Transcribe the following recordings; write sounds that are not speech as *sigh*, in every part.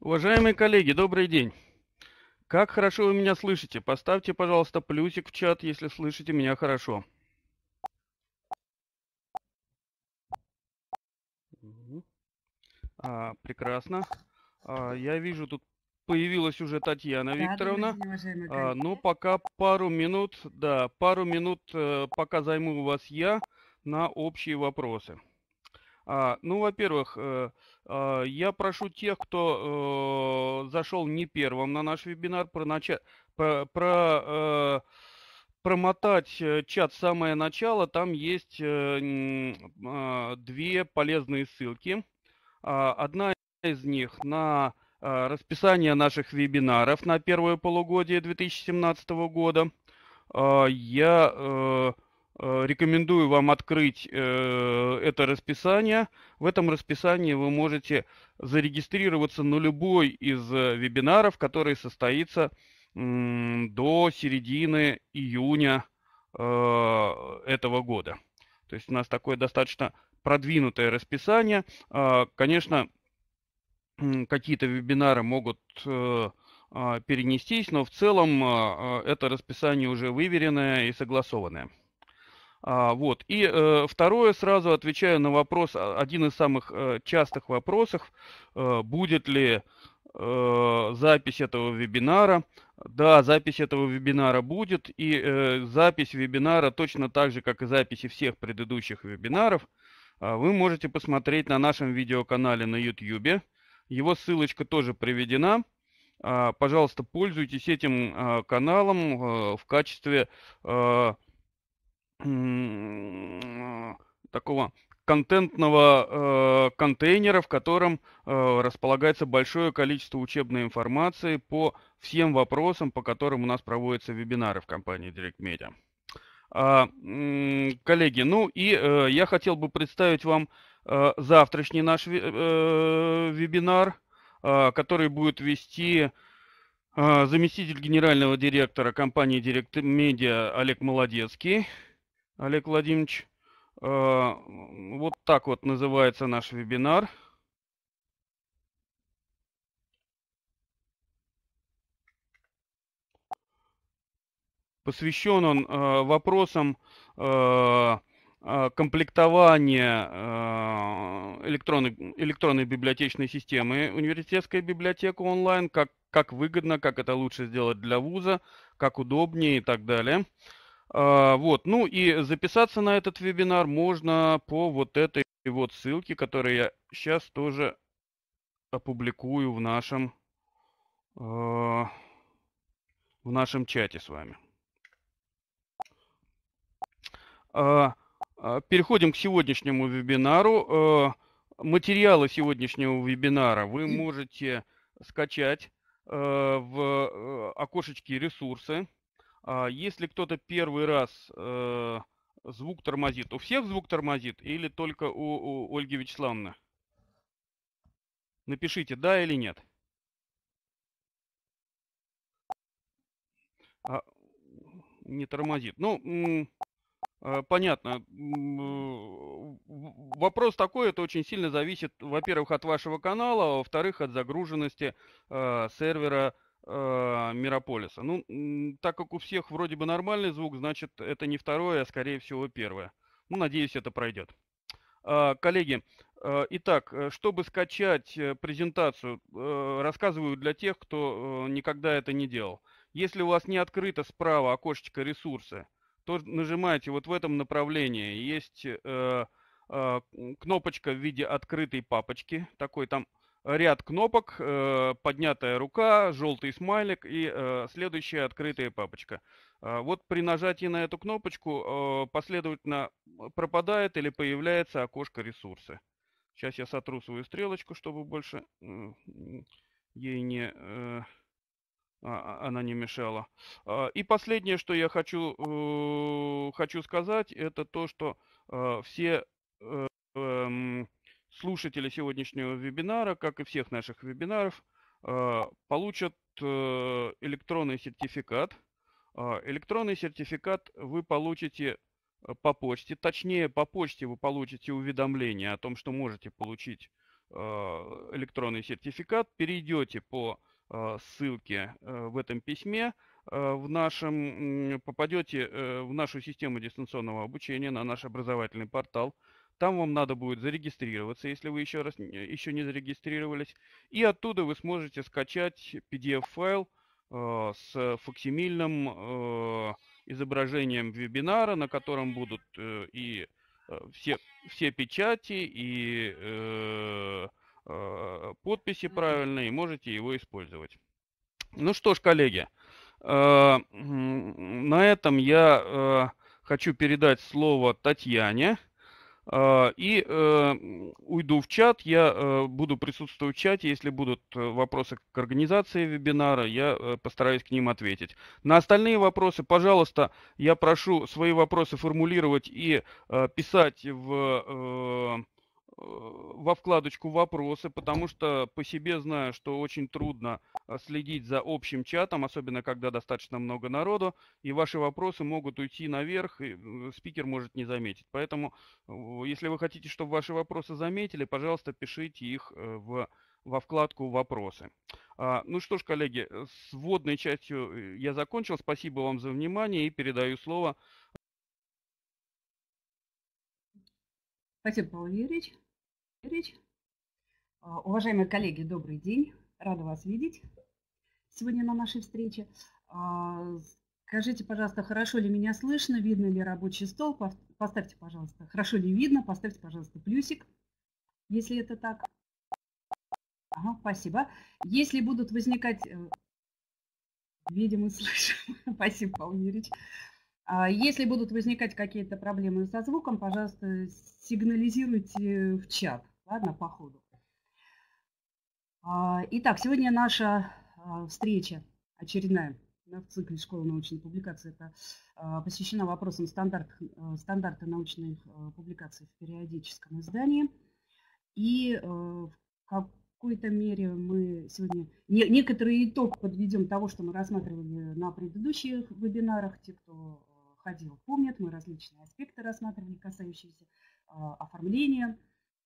Уважаемые коллеги, добрый день. Как хорошо вы меня слышите? Поставьте, пожалуйста, плюсик в чат, если слышите меня хорошо. А, прекрасно. А, я вижу, тут появилась уже Татьяна Да, Викторовна. день, А, коллеги. ну, пока пару минут, да, пару минут, э, пока займу у вас я на общие вопросы. А, ну, во-первых, э, а, я прошу тех, кто э, зашел не первым на наш вебинар, пронача- про, про, э, промотать чат самое начало. Там есть а, две полезные ссылки. Одна из них на расписание наших вебинаров на первое полугодие 2017 года. Я рекомендую вам открыть э, это расписание. В этом расписании вы можете зарегистрироваться на любой из э, вебинаров, который состоится до середины июня э, этого года. То есть у нас такое достаточно продвинутое расписание. А, Конечно, какие-то вебинары могут э, а, перенестись, но в целом а, это расписание уже выверенное и согласованное. А, Вот. И э, второе, сразу отвечаю на вопрос, а, один из самых э, частых вопросов, э, будет ли э, запись этого вебинара. Да, запись этого вебинара будет, и э, запись вебинара точно так же, как и записи всех предыдущих вебинаров, а, вы можете посмотреть на нашем видеоканале на YouTube. Его ссылочка тоже приведена. А, Пожалуйста, пользуйтесь этим а, каналом э, в качестве э, такого контентного э, контейнера, в котором э, располагается большое количество учебной информации по всем вопросам, по которым у нас проводятся вебинары в компании Direct Media. А, м, коллеги, ну и э, я хотел бы представить вам э, завтрашний наш э, вебинар, э, который будет вести э, заместитель генерального директора компании Direct Media Олег Молодецкий. Олег Владимирович, э, вот так вот называется наш вебинар. Посвящен он э, вопросам э, комплектования электронной, электронной библиотечной системы университетская библиотека онлайн, как, как выгодно, как это лучше сделать для вуза, как удобнее и так далее. А, Вот, ну и записаться на этот вебинар можно по вот этой вот ссылке, которую я сейчас тоже опубликую в нашем, э, в нашем чате с вами. А, а, Переходим к сегодняшнему вебинару. Материалы сегодняшнего вебинара вы можете скачать в окошечке «Ресурсы». А Если кто-то первый раз э, звук тормозит, у всех звук тормозит или только у, у Ольги Вячеславовны? Напишите «да» или «нет». А, Не тормозит. Ну, э, понятно. Вопрос такой, это очень сильно зависит, во-первых, от вашего канала, а во-вторых, от загруженности сервера э, Мирополиса. Ну, так как у всех вроде бы нормальный звук, значит, это не второе, а скорее всего первое. Ну, надеюсь, это пройдет. А, Коллеги, э, итак, э, чтобы скачать э, презентацию, э, рассказываю для тех, кто э, никогда это не делал. Если у вас не открыто справа окошечко ресурсы, то нажимаете вот в этом направлении. Есть э, э, кнопочка в виде открытой папочки. Такой там ряд кнопок, э, поднятая рука, желтый смайлик и э, следующая открытая папочка. А, Вот при нажатии на эту кнопочку э, последовательно пропадает или появляется окошко ресурсы. Сейчас я сотру свою стрелочку, чтобы больше э, ей не... э, а, а, она не мешала. И последнее, что я хочу, э, хочу сказать, это то, что э, все э, эм, слушатели сегодняшнего вебинара, как и всех наших вебинаров, э, получат э, электронный сертификат. А, Электронный сертификат вы получите э, по почте, точнее по почте вы получите уведомление о том, что можете получить электронный сертификат, перейдете по ссылке в этом письме, в нашем, попадете в нашу систему дистанционного обучения, на наш образовательный портал. Там вам надо будет зарегистрироваться, если вы еще раз еще не зарегистрировались. И оттуда вы сможете скачать PDF-файл э, с фоксимильным э, изображением вебинара, на котором будут э, и э, все, все печати, и э, э, подписи правильные, и можете его использовать. Ну что ж, коллеги, э, на этом я э, хочу передать слово Татьяне. А, и э, уйду в чат, я э, буду присутствовать в чате, если будут э, вопросы к организации вебинара, я постараюсь к ним ответить. На остальные вопросы, пожалуйста, я прошу свои вопросы формулировать и писать в во вкладочку «Вопросы», потому что по себе знаю, что очень трудно а, следить за общим чатом, особенно когда достаточно много народу, и ваши вопросы могут уйти наверх, и спикер может не заметить. Поэтому, если вы хотите, чтобы ваши вопросы заметили, пожалуйста, пишите их э, в, во вкладку «Вопросы». А, ну что ж, коллеги, с вводной частью э, я закончил. Спасибо вам за внимание и передаю слово. Спасибо, Павел Юрьевич. Юрьевич. А, уважаемые коллеги, добрый день. Рада вас видеть сегодня на нашей встрече. А, скажите, пожалуйста, хорошо ли меня слышно, видно ли рабочий стол? Поставьте, пожалуйста, хорошо ли видно, поставьте, пожалуйста, плюсик, если это так. Ага, спасибо. Если будут возникать... Э, видимо, слышим. *laughs* спасибо, Павел Юрьевич. А если будут возникать какие-то проблемы со звуком, пожалуйста, сигнализируйте в чат. Ладно, по ходу. А, итак, сегодня наша а, встреча очередная в цикле школы научной публикации. Это а, посвящена вопросам стандарт, стандарта научных публикаций в периодическом издании. И в какой-то мере мы сегодня некоторый итог подведем того, что мы рассматривали на предыдущих вебинарах. Те, кто ходил, помнят, мы различные аспекты рассматривали, касающиеся оформления,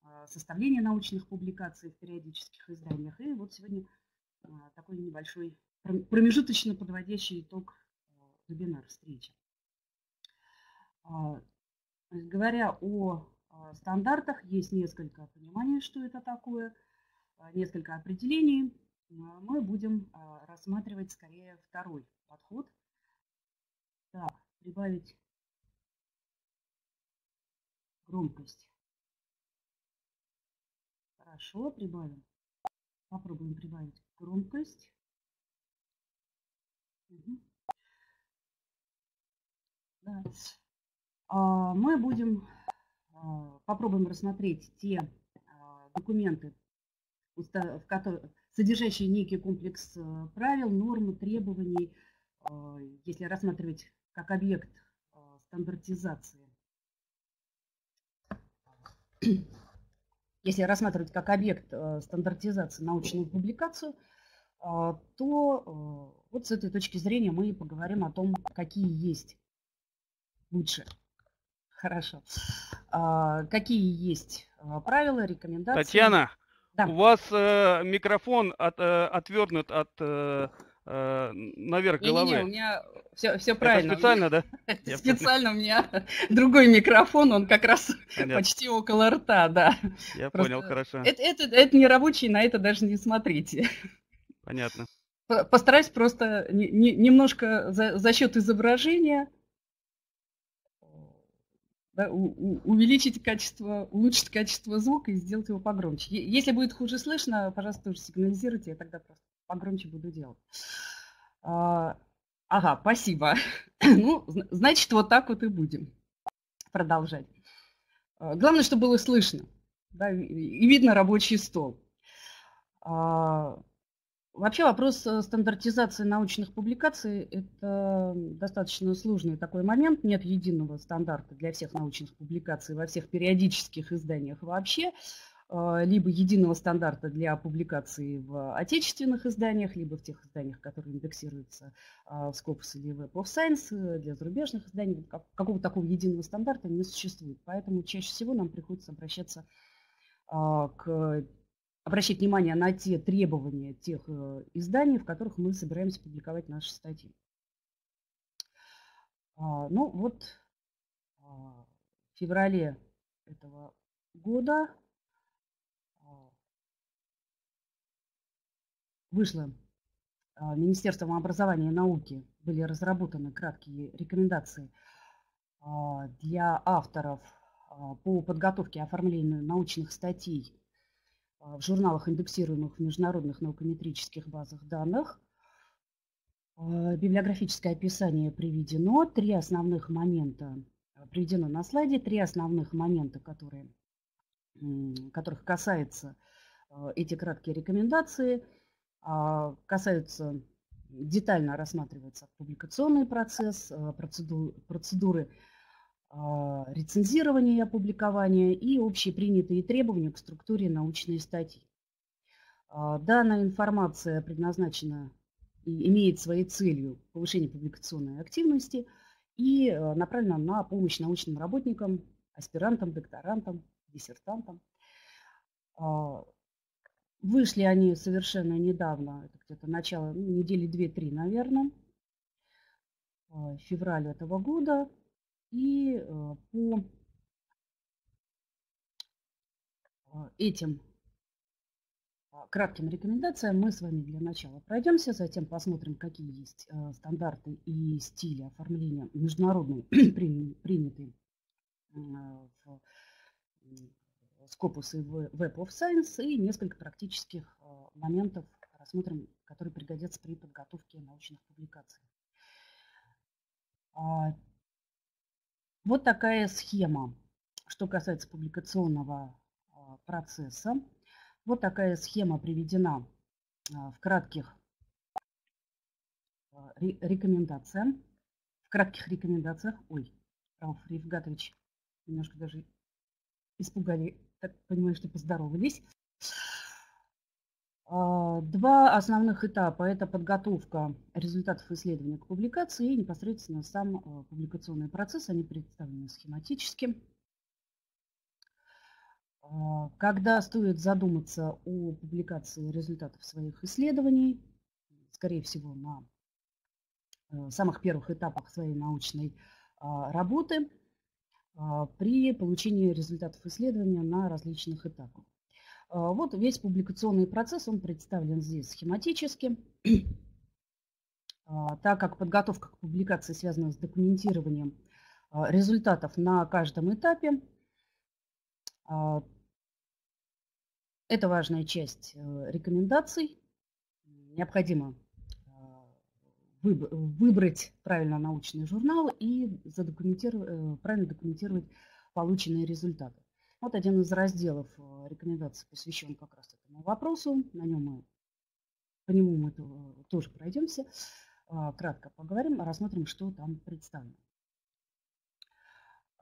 а, составления научных публикаций в периодических изданиях. И вот сегодня а, такой небольшой промежуточно подводящий итог а, вебинар встречи. Говоря о стандартах, есть несколько пониманий, что это такое, несколько определений. Мы будем рассматривать скорее второй подход. Так, прибавить громкость. Хорошо, прибавим. Попробуем прибавить громкость. Угу. Да. А, мы будем, а, попробуем рассмотреть те а, документы, в которых, содержащие некий комплекс э, правил, норм, требований, если рассматривать как объект стандартизации если рассматривать как объект э, стандартизации научную публикацию, э, то э, вот с этой точки зрения мы поговорим о том, какие есть лучше. Хорошо. Какие есть правила, рекомендации. Татьяна, да. у вас микрофон от, отвернут от э, наверх не, головы. Не, не, у меня все, все правильно. Это специально, да? *laughs* Специально у меня другой микрофон, он как раз почти около рта, да. Я понял, хорошо. Это, не рабочий, на это даже не смотрите. Понятно. Постараюсь просто не, не, немножко за, за счет изображения да, у, у, увеличить качество, улучшить качество звука и сделать его погромче. Если будет хуже слышно, пожалуйста, тоже сигнализируйте, я тогда просто погромче буду делать. А, ага, спасибо. *coughs* ну, значит, вот так вот и будем продолжать. А, главное, чтобы было слышно да, и видно рабочий стол. А, вообще вопрос э, стандартизации научных публикаций – это достаточно сложный такой момент. Нет единого стандарта для всех научных публикаций во всех периодических изданиях вообще. А, либо единого стандарта для публикации в отечественных изданиях, либо в тех изданиях, которые индексируются а, в Scopus или Web of Science, э, для зарубежных изданий. Какого такого единого стандарта не существует. Поэтому чаще всего нам приходится обращаться а, к обращать внимание на те требования тех э, изданий, в которых мы собираемся публиковать наши статьи. Ну вот в феврале этого года вышло Министерством образования и науки, были разработаны краткие рекомендации для авторов по подготовке и оформлению научных статей в журналах, индексируемых в международных наукометрических базах данных. Библиографическое описание приведено. Три основных момента приведено на слайде. Три основных момента, которые, которых касаются эти краткие рекомендации, а, касаются детально рассматривается публикационный процесс, процедуры, процедуры а, рецензирования и опубликования и общепринятые требования к структуре научной статьи. А, данная информация предназначена и имеет своей целью повышение публикационной активности и а, направлена на помощь научным работникам, аспирантам, докторантам, диссертантам. Вышли они совершенно недавно, это где-то начало, ну, недели две-три, наверное, в феврале этого года. И э, по э, этим кратким рекомендациям мы с вами для начала пройдемся, затем посмотрим, какие есть э, стандарты и стили оформления международные, *clears throat* принятые в Scopus и Web of Science, и несколько практических моментов рассмотрим, которые пригодятся при подготовке научных публикаций. А, вот такая схема, что касается публикационного а, процесса. Вот такая схема приведена а, в кратких рекомендациях. В кратких рекомендациях. Ой, Рауф Рифгатович, немножко даже испугали, так понимаю, что поздоровались. А, два основных этапа – это подготовка результатов исследования к публикации и непосредственно сам а, публикационный процесс. Они представлены схематически. А, когда стоит задуматься о публикации результатов своих исследований, скорее всего, на самых первых этапах своей научной работы, при получении результатов исследования на различных этапах. А, вот весь публикационный процесс, он представлен здесь схематически. А, так как подготовка к публикации связана с документированием а, результатов на каждом этапе, это важная часть э, рекомендаций. Необходимо выбрать правильно научный журнал и задокументировать, э, правильно документировать полученные результаты. Вот один из разделов э, рекомендаций посвящен как раз этому вопросу. На нем мы, по нему мы тоже пройдемся. А, кратко поговорим, рассмотрим, что там представлено.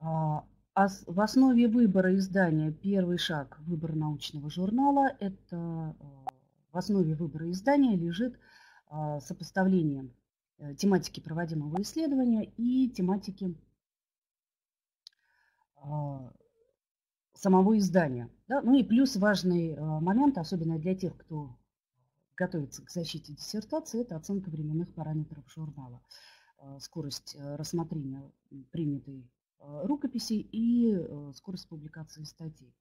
А, в основе выбора издания первый шаг – выбор научного журнала. Это э, в основе выбора издания лежит сопоставление э, тематики проводимого исследования и тематики самого издания. Да? Ну и плюс важный э, момент, особенно для тех, кто готовится к защите диссертации, это оценка временных параметров журнала. Э, скорость э, рассмотрения принятой рукописи и скорость публикации статей.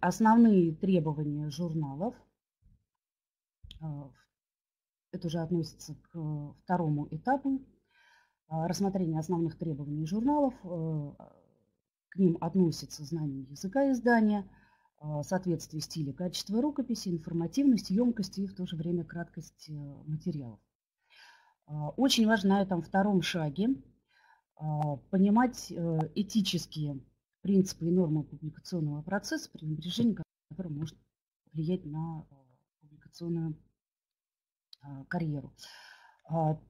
Основные требования журналов, это уже относится к второму этапу, рассмотрения основных требований журналов, к ним относятся знание языка издания, а, соответствие стиля, качество рукописи, информативность, емкость и в то же время краткость э, материалов. А, очень важно на этом втором шаге а, понимать э, этические принципы и нормы публикационного процесса, пренебрежение которое может влиять на публикационную карьеру.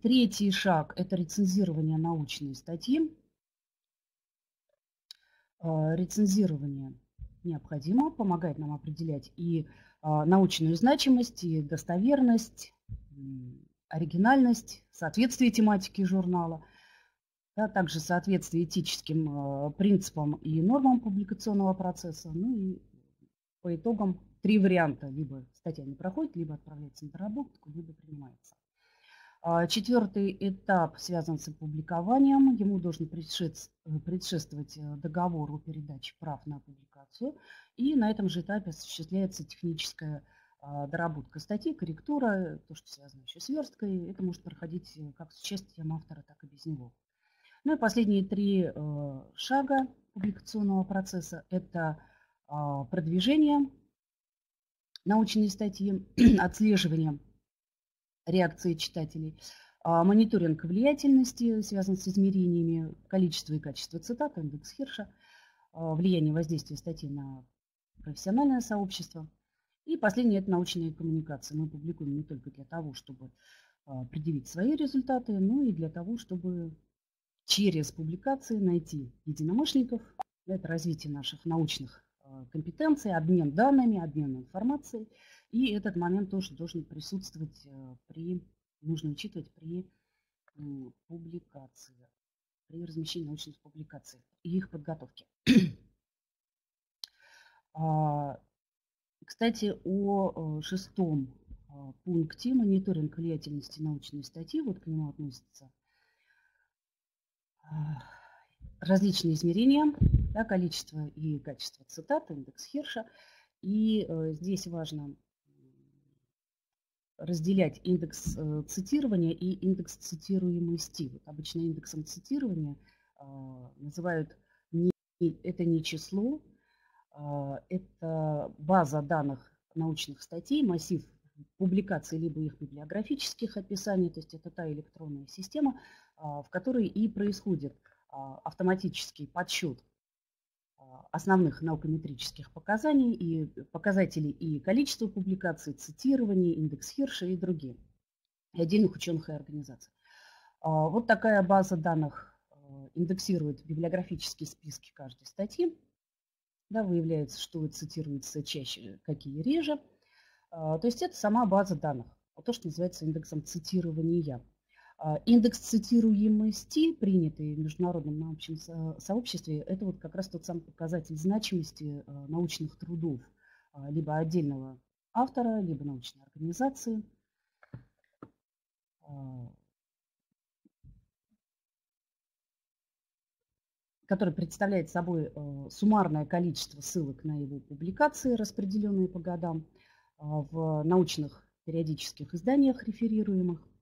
Третий шаг – это рецензирование научной статьи. А, рецензирование необходимо, помогает нам определять и а, научную значимость, и достоверность, оригинальность, соответствие тематики журнала, а также соответствие этическим принципам и нормам публикационного процесса, ну и по итогам три варианта. Либо статья не проходит, либо отправляется на доработку, либо принимается. А, четвертый этап связан с опубликованием. Ему должен предшествовать э, договор о передаче прав на публикацию. И на этом же этапе осуществляется техническая а, доработка статьи, корректура, то, что связано еще с версткой. Это может проходить э, как с участием автора, так и без него. Ну и последние три э, шага публикационного процесса – это а, продвижение научной статьи, *clears throat* отслеживание реакции читателей, а, мониторинг влиятельности связан с измерениями количества и качества цитат, индекс Хирша, а, влияние воздействия статьи на профессиональное сообщество. И последнее – это научные коммуникации. Мы публикуем не только для того, чтобы предъявить свои результаты, но и для того, чтобы через публикации найти единомышленников. Это развитие наших научных компетенции, обмен данными, обмен информацией. И этот момент тоже должен присутствовать э, при, нужно учитывать при публикации, при размещении научных публикаций и их подготовке. *clears throat* А, кстати, о э, шестом пункте мониторинг влиятельности научной статьи, вот к нему относится различные измерения, да, количество и качество цитат, индекс Хирша. И э, здесь важно разделять индекс э, цитирования и индекс цитируемости. Вот обычно индексом цитирования э, называют не, это не число, э, это база данных научных статей, массив публикаций либо их библиографических описаний, то есть это та электронная система, э, в которой и происходит а, автоматический подсчет а, основных наукометрических показаний и показателей и количества публикаций, цитирования, индекс Хирша и другие, отдельных ученых и организаций. А, вот такая база данных индексирует библиографические списки каждой статьи. Да, выявляется, что цитируется чаще, какие реже. То есть это сама база данных, то, что называется индексом цитирования. А, индекс цитируемости, принятый в международном научном сообществе, это вот как раз тот самый показатель значимости а, научных трудов а, либо отдельного автора, либо научной организации. который представляет собой суммарное количество ссылок на его публикации, распределенные по годам, в научных периодических изданиях реферируемых –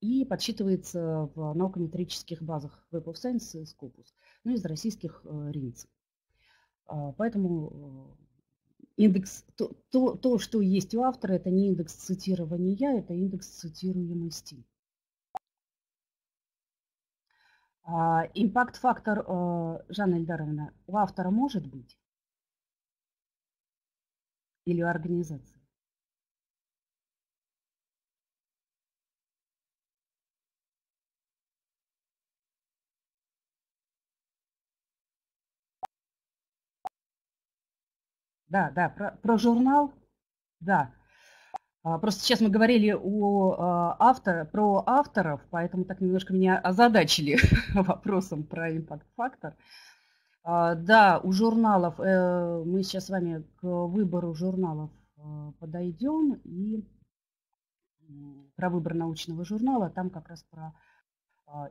и подсчитывается в наукометрических базах Web of Science и Scopus, ну, из российских э, РИНЦ. А, поэтому э, индекс, то, то, то, что есть у автора, это не индекс цитирования, это индекс цитируемости. А, импакт-фактор, э, Жанна Эльдаровна, у автора может быть? Или у организации? Да, да, про, про журнал, да. А, просто сейчас мы говорили о а, автора, про авторов, поэтому так немножко меня озадачили *laughs* вопросом про импакт-фактор. А, да, у журналов, э, мы сейчас с вами к выбору журналов подойдем и про выбор научного журнала, там как раз про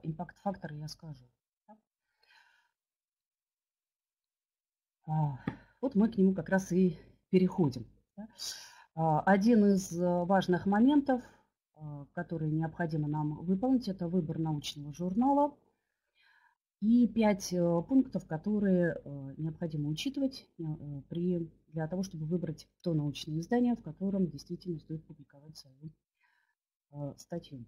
импакт-фактор я скажу. Вот мы к нему как раз и переходим. А, один из э, важных моментов, а, который необходимо нам выполнить, это выбор научного журнала. И пять э, пунктов, которые э, необходимо учитывать при, для того, чтобы выбрать то научное издание, в котором действительно стоит публиковать свою статью.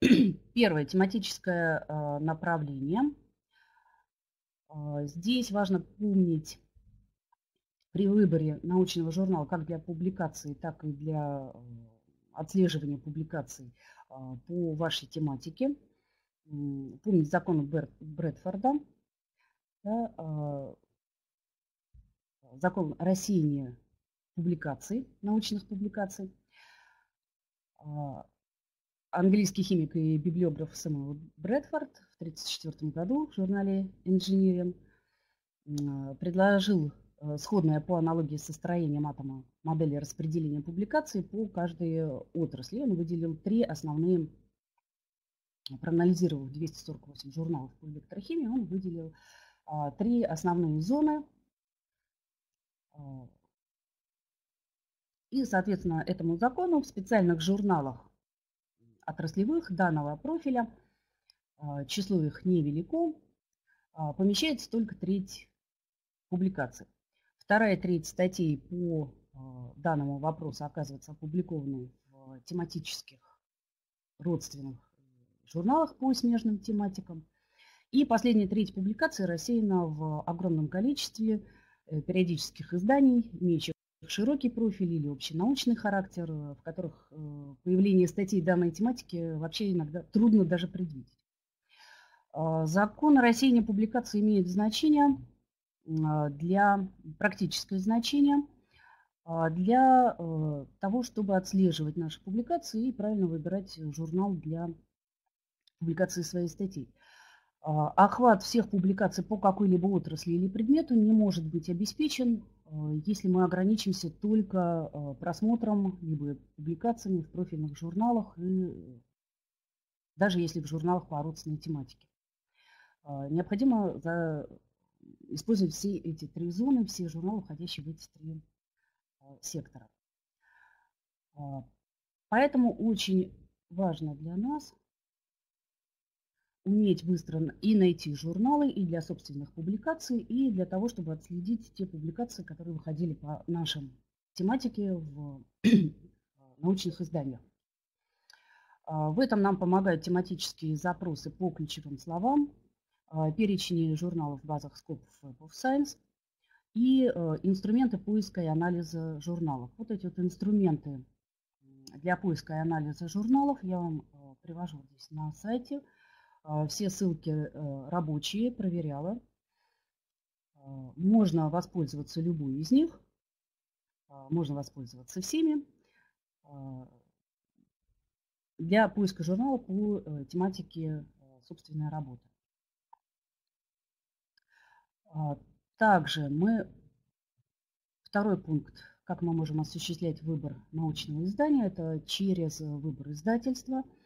*clears throat* Первое, тематическое а, направление. А, здесь важно помнить при выборе научного журнала как для публикации, так и для а, отслеживания публикаций по вашей тематике. Помнить закон Брэдфорда, да, закон рассеяния публикаций, научных публикаций английский химик и библиограф Сэмюэл Брэдфорд в 1934 году в журнале Engineering предложил сходная по аналогии со строением атома модели распределения публикаций по каждой отрасли. Он выделил три основные, проанализировав 248 журналов по электрохимии, он выделил а, три основные зоны. А, и, соответственно, этому закону в специальных журналах отраслевых данного профиля, а, число их невелико, помещается только треть публикаций. Вторая треть статей по данному вопросу оказывается опубликованы в тематических родственных журналах по смежным тематикам. И последняя треть публикаций рассеяна в огромном количестве э, периодических изданий, имеющих широкий профиль или общенаучный характер, э, в которых э, появление статей данной тематики вообще иногда трудно даже предвидеть. А, закон о рассеянии публикаций имеет значение для практическое значение а, для того, чтобы отслеживать наши публикации и правильно выбирать журнал для публикации своей статьи. А, охват всех публикаций по какой-либо отрасли или предмету не может быть обеспечен, а, если мы ограничимся только а, просмотром либо публикациями в профильных журналах, и даже если в журналах по родственной тематике. Необходимо использовать все эти три зоны, все журналы, входящие в эти три сектора. Поэтому очень важно для нас – уметь быстро и найти журналы и для собственных публикаций, и для того, чтобы отследить те публикации, которые выходили по нашим тематике в *clears throat* научных изданиях. А, в этом нам помогают тематические запросы по ключевым словам, а, перечни журналов в базах скопов Web of Science и а, инструменты поиска и анализа журналов. Вот эти вот инструменты для поиска и анализа журналов я вам привожу здесь на сайте – все ссылки э, рабочие, проверяла. А, можно воспользоваться любой из них. А, можно воспользоваться всеми. Для поиска журнала по э, тематике э, собственной работы. Также мы второй пункт, как мы можем осуществлять выбор научного издания, это через выбор издательства – а,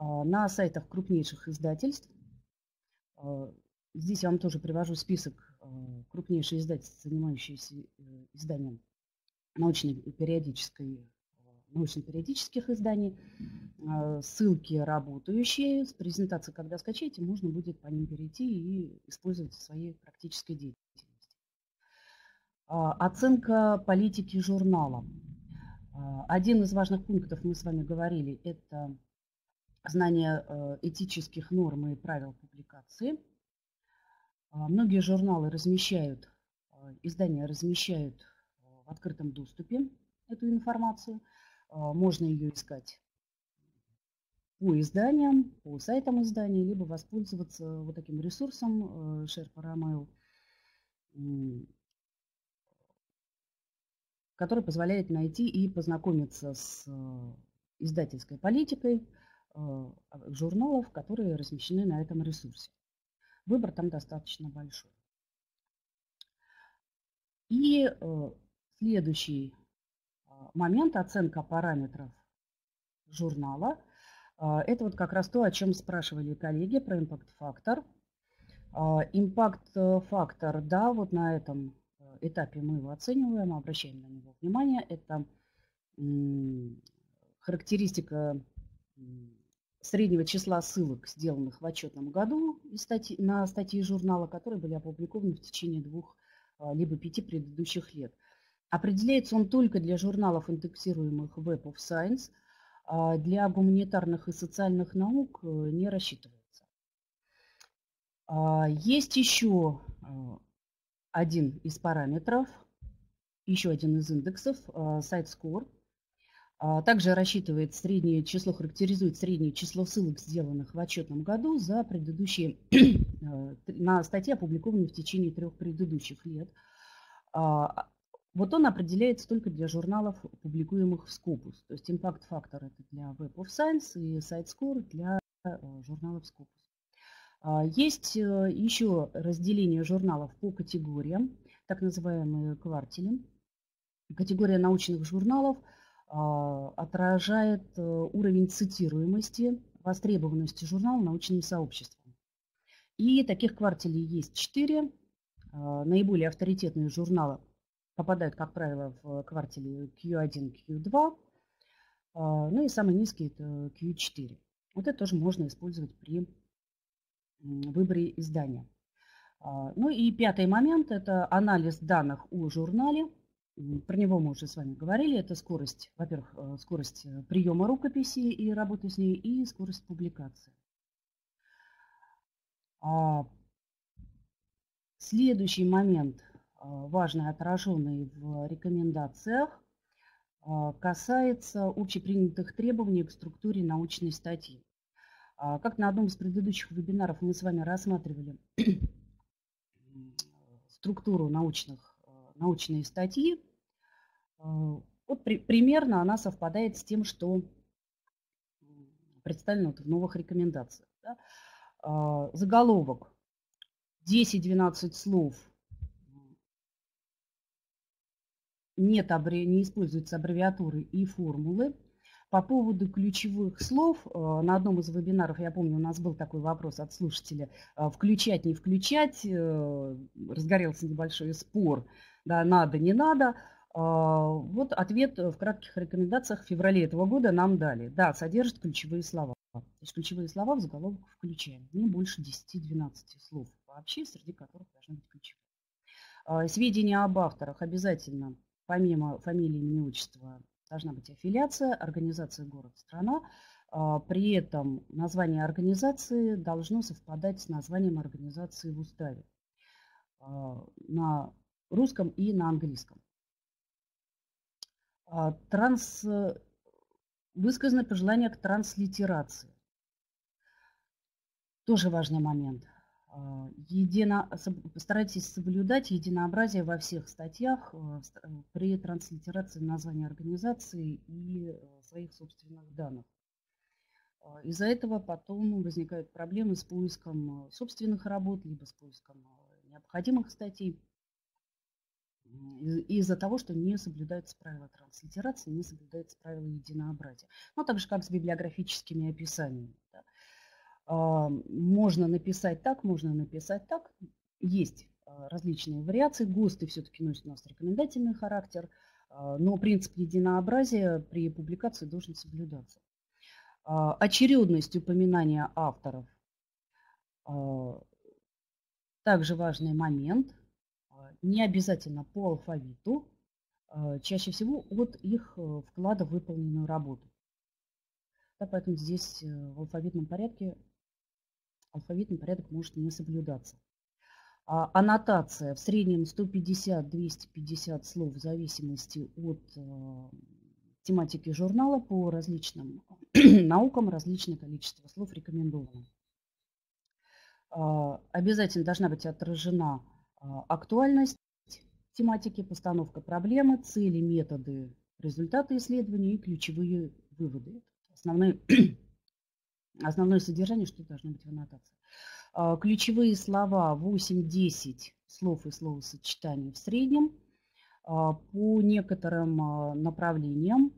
на сайтах крупнейших издательств. А, здесь я вам тоже привожу список а, крупнейших издательств, занимающихся э, изданием научной периодической научно-периодических изданий, ссылки работающие, с презентацией, когда скачаете, можно будет по ним перейти и использовать в своей практической деятельности. Оценка политики журнала. Один из важных пунктов, мы с вами говорили, это знание э, этических норм и правил публикации. А, многие журналы размещают, э, издания размещают э, в открытом доступе эту информацию. А, можно ее искать по изданиям, по сайтам изданий, либо воспользоваться вот таким ресурсом ShareParamail, который позволяет найти и познакомиться с издательской политикой, журналов, которые размещены на этом ресурсе. Выбор там достаточно большой. И э, следующий э, момент, оценка параметров журнала. Это вот как раз то, о чем спрашивали коллеги про импакт-фактор. Импакт-фактор, да, вот на этом этапе мы его оцениваем, обращаем на него внимание. Это характеристика среднего числа ссылок, сделанных в отчетном году на статьи журнала, которые были опубликованы в течение двух а, либо пяти предыдущих лет. Определяется он только для журналов, индексируемых Web of Science, а для гуманитарных и социальных наук э, не рассчитывается. А, есть еще один из параметров, еще один из индексов, сайт Score – а, также рассчитывает среднее число, характеризует среднее число ссылок, сделанных в отчетном году за предыдущие, *clears throat* э, на статье, опубликованные в течение трех предыдущих лет. А, вот он определяется только для журналов, публикуемых в Scopus. То есть импакт-фактор это для Web of Science и SiteScore для э, журналов Scopus. А, есть э, еще разделение журналов по категориям, так называемые квартили. Категория научных журналов а, отражает э, уровень цитируемости, востребованности журнала научным сообществом. И таких квартилей есть четыре. А, наиболее авторитетные журналы попадают, как правило, в квартале Q1, Q2. Ну и самый низкий это Q4. Вот это тоже можно использовать при выборе издания. А, ну и пятый момент – это анализ данных о журнале. Про него мы уже с вами говорили. Это скорость, во-первых, э, скорость э, приема рукописи и работы с ней, и скорость публикации. А, следующий момент, а, важный, отраженный в рекомендациях, касается общепринятых требований к структуре научной статьи. А, как на одном из предыдущих вебинаров мы с вами рассматривали *clears throat* структуру научных, э, научной статьи, э, вот при, примерно она совпадает с тем, что представлено вот в новых рекомендациях. Да? А, заголовок 10-12 слов нет, не используются аббревиатуры и формулы. По поводу ключевых слов, э, на одном из вебинаров, я помню, у нас был такой вопрос от слушателя, э, включать, не включать, э, разгорелся небольшой спор, да, надо, не надо. Вот ответ в кратких рекомендациях в феврале этого года нам дали. Да, содержит ключевые слова. То есть ключевые слова в заголовок включаем. Не больше 10-12 слов вообще, среди которых должны быть ключевые. Сведения об авторах обязательно, помимо фамилии, имени, отчества, должна быть аффилиация, организация город, страна. А, при этом название организации должно совпадать с названием организации в уставе а, на русском и на английском. А, транс... Высказаны пожелания к транслитерации. Тоже важный момент. А, едино, постарайтесь соблюдать единообразие во всех статьях э, э, при транслитерации названия организации и э, своих собственных данных. А, из-за этого потом возникают проблемы с поиском собственных работ, либо с поиском необходимых статей. Из-за того, что не соблюдаются правила транслитерации, не соблюдаются правила единообразия. Ну, так же, как с библиографическими описаниями. Да. А, можно написать так, можно написать так. Есть а, различные вариации. ГОСТы все-таки носят у нас рекомендательный характер, а, но принцип единообразия при публикации должен соблюдаться. Очередность упоминания авторов также важный момент. Не обязательно по алфавиту, чаще всего от их э, вклада в выполненную работу. Да, поэтому здесь э, в алфавитном порядке алфавитный порядок может не соблюдаться. А, аннотация в среднем 150-250 слов в зависимости от э, тематики журнала по различным *clears throat* наукам различное количество слов рекомендовано. Э, обязательно должна быть отражена э, актуальность тематики, постановка проблемы, цели, методы, результаты исследования и ключевые выводы. Основные *clears throat* Основное содержание, что должно быть в аннотации. А, ключевые слова 8-10 слов и словосочетаний в среднем. А, по некоторым а, направлениям,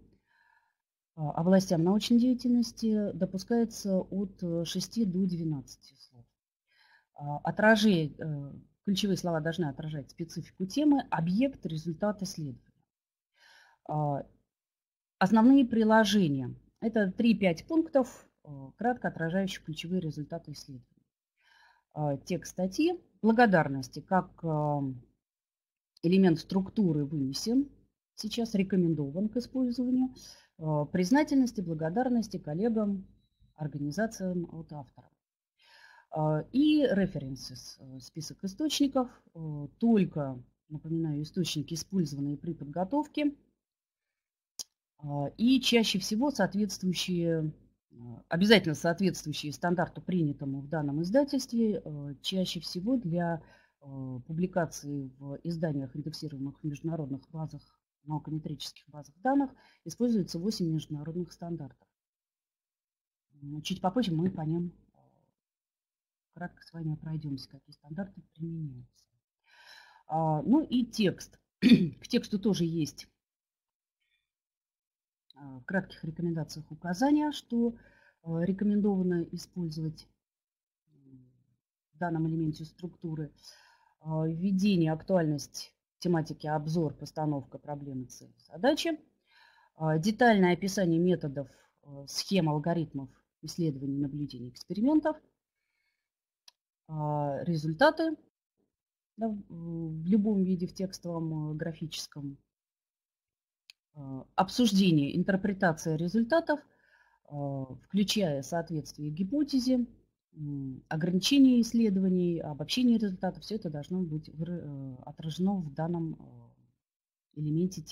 областям научной деятельности допускается от 6 до 12 слов. Отражение, э, ключевые слова должны отражать специфику темы, объект, результат исследования. Основные приложения. Это 3-5 пунктов, Э, кратко отражающих ключевые результаты исследования. Э, текст статьи благодарности как э, элемент структуры вынесен, сейчас рекомендован к использованию, признательности, благодарности коллегам, организациям от автора. И референсы, список источников, только, напоминаю, источники, использованные при подготовке, и чаще всего соответствующие обязательно соответствующие стандарту, принятому в данном издательстве, э, чаще всего для публикации в изданиях, индексируемых в международных базах, наукометрических базах данных, используется 8 международных стандартов. Чуть попозже мы по ним кратко с вами пройдемся, какие стандарты применяются. А, ну и текст. *clears throat* К тексту тоже есть а, в кратких рекомендациях указания, что а, рекомендовано использовать в данном элементе структуры введение, актуальность тематики, обзор, постановка проблемы, цели, задачи, детальное описание методов, схем, алгоритмов исследований, наблюдений, экспериментов, результаты да, в любом виде, в текстовом, э, графическом. Э, обсуждение, интерпретация результатов, э, включая соответствие гипотезе, ограничение исследований, обобщение результатов, все это должно быть отражено в данном элементе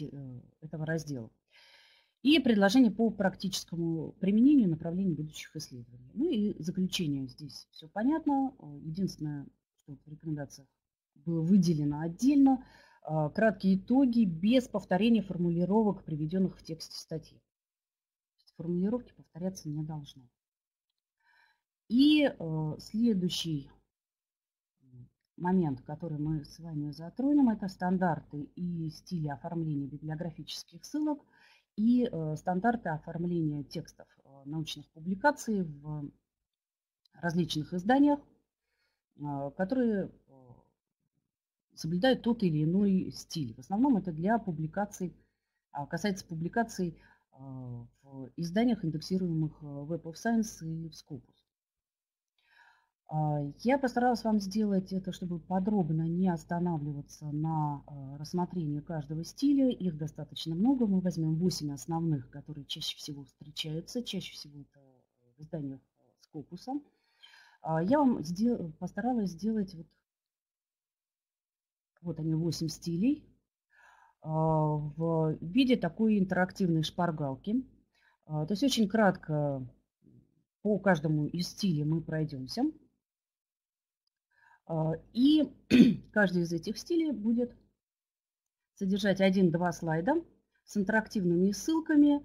этого раздела. И предложение по практическому применению направлений будущих исследований. Ну и заключение здесь все понятно. Единственное, что в рекомендациях было выделено отдельно. А, краткие итоги без повторения формулировок, приведенных в тексте статьи. Формулировки повторяться не должны. И э, следующий момент, который мы с вами затронем, это стандарты и стили оформления библиографических ссылок и э, стандарты оформления текстов э, научных публикаций в различных изданиях, которые соблюдают тот или иной стиль. В основном это для публикаций, а, касается публикаций а, в изданиях, индексируемых а, Web of Science и в Scopus. Я постаралась вам сделать это, чтобы подробно не останавливаться на рассмотрении каждого стиля. Их достаточно много. Мы возьмем 8 основных, которые чаще всего встречаются. Чаще всего это в изданиях Scopus. Я вам сдел... постаралась сделать вот вот они, 8 стилей. А, в виде такой интерактивной шпаргалки. А, то есть очень кратко по каждому из стилей мы пройдемся. А, и *clears throat* каждый из этих стилей будет содержать один-два слайда с интерактивными ссылками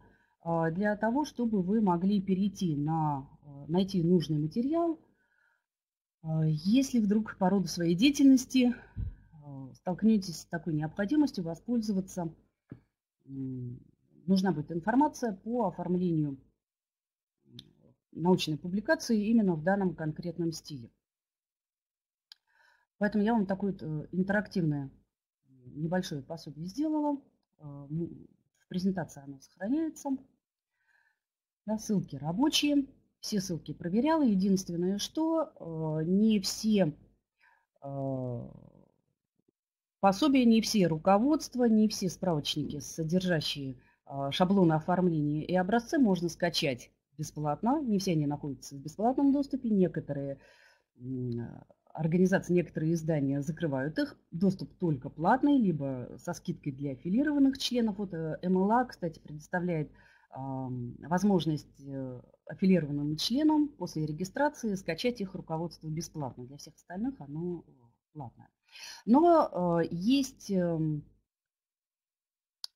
для того, чтобы вы могли перейти на, найти нужный материал, если вдруг по роду своей деятельности столкнетесь с такой необходимостью воспользоваться, нужна будет информация по оформлению научной публикации именно в данном конкретном стиле. Поэтому я вам такое э, интерактивное небольшое пособие сделала. Э, в презентации оно сохраняется. Да, ссылки рабочие. Все ссылки проверяла. Единственное, что э, не все Пособия не все руководства, не все справочники, содержащие шаблоны оформления и образцы, можно скачать бесплатно. Не все они находятся в бесплатном доступе. Некоторые организации, некоторые издания закрывают их. Доступ только платный, либо со скидкой для аффилированных членов. Вот э, МЛА, кстати, предоставляет возможность э, аффилированным членам после регистрации скачать их руководство бесплатно. Для всех остальных оно платное. Но э, есть эм,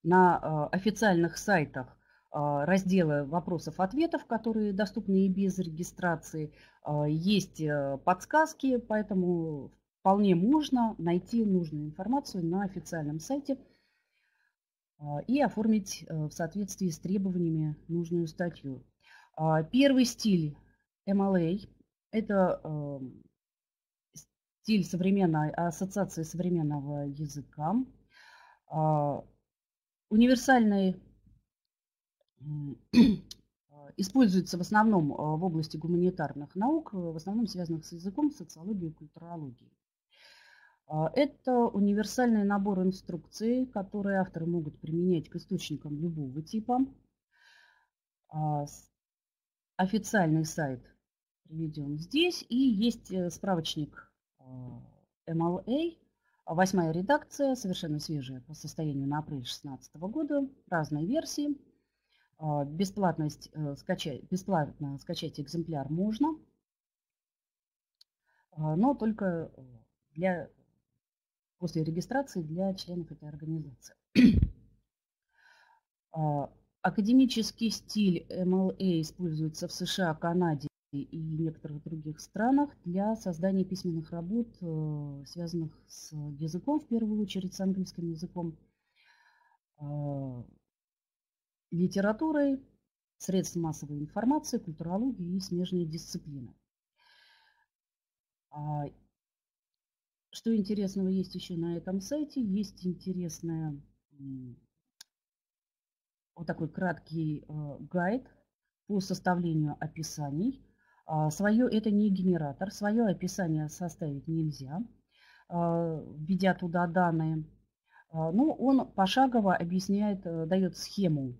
на официальных сайтах разделы вопросов-ответов, которые доступны и без регистрации. Есть подсказки, поэтому вполне можно найти нужную информацию на официальном сайте и оформить в соответствии с требованиями нужную статью. Первый стиль MLA – это эм, стиль современной ассоциации современного языка. А, универсальный *clears throat* используется в основном а, в области гуманитарных наук, в основном связанных с языком, социологией и культурологией. А, это универсальный набор инструкций, которые авторы могут применять к источникам любого типа. Официальный сайт приведен здесь и есть э, справочник MLA, восьмая редакция, совершенно свежая по состоянию на апрель 2016 года, разные версии. А, бесплатность э, скачать, бесплатно скачать экземпляр можно, а, но только для после регистрации для членов этой организации. *clears throat* Академический стиль MLA используется в США, Канаде и некоторых других странах для создания письменных работ, э, связанных с языком, в первую очередь с английским языком, литературой, средств массовой информации, культурологией и смежные дисциплины. А, что интересного есть еще на этом сайте? Есть интересная вот такой краткий э, гайд по составлению описаний. А, свое это не генератор, свое описание составить нельзя, а, введя туда данные. Но ну, он пошагово объясняет, э, дает схему,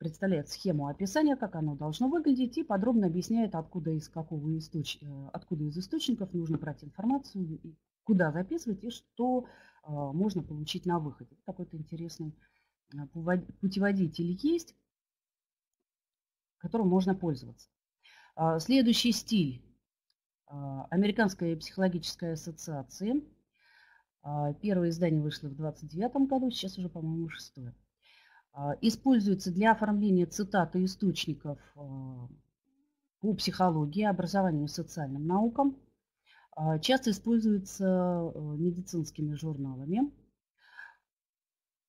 представляет схему описания, как оно должно выглядеть, и подробно объясняет, откуда из, какого источ... Э, откуда из источников нужно брать информацию, куда записывать и что можно получить на выходе. Такой-то интересный путеводитель есть, которым можно пользоваться. Следующий стиль. Американская психологическая ассоциация. Первое издание вышло в 29 году, сейчас уже, по-моему, шестое. Используется для оформления цитат и источников по психологии, образованию и социальным наукам. Часто используется медицинскими журналами.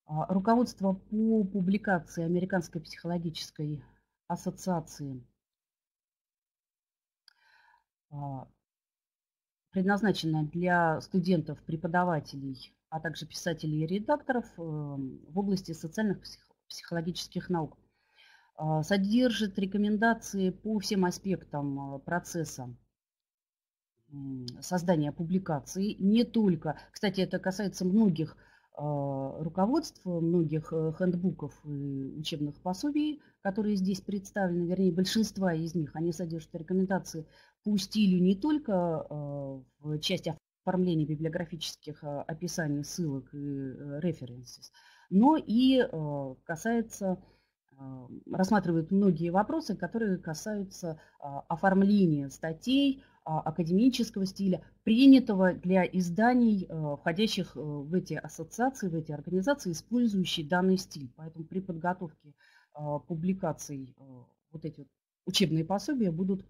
Руководство по публикации Американской психологической ассоциации а, предназначена для студентов, преподавателей, а также писателей и редакторов э, в области социальных психологических наук. А, содержит рекомендации по всем аспектам а, процесса создания публикаций. Не только, кстати, это касается многих а, руководств, многих хендбуков и учебных пособий, которые здесь представлены, вернее, большинства из них, они содержат рекомендации по стилю не только в части оформления библиографических описаний, ссылок и references, э, но и касается рассматривают многие вопросы, которые касаются оформления статей, а, академического стиля, принятого для изданий, э, входящих э, в эти ассоциации, в эти организации, использующие данный стиль. Поэтому при подготовке а, публикаций э, вот эти учебные пособия будут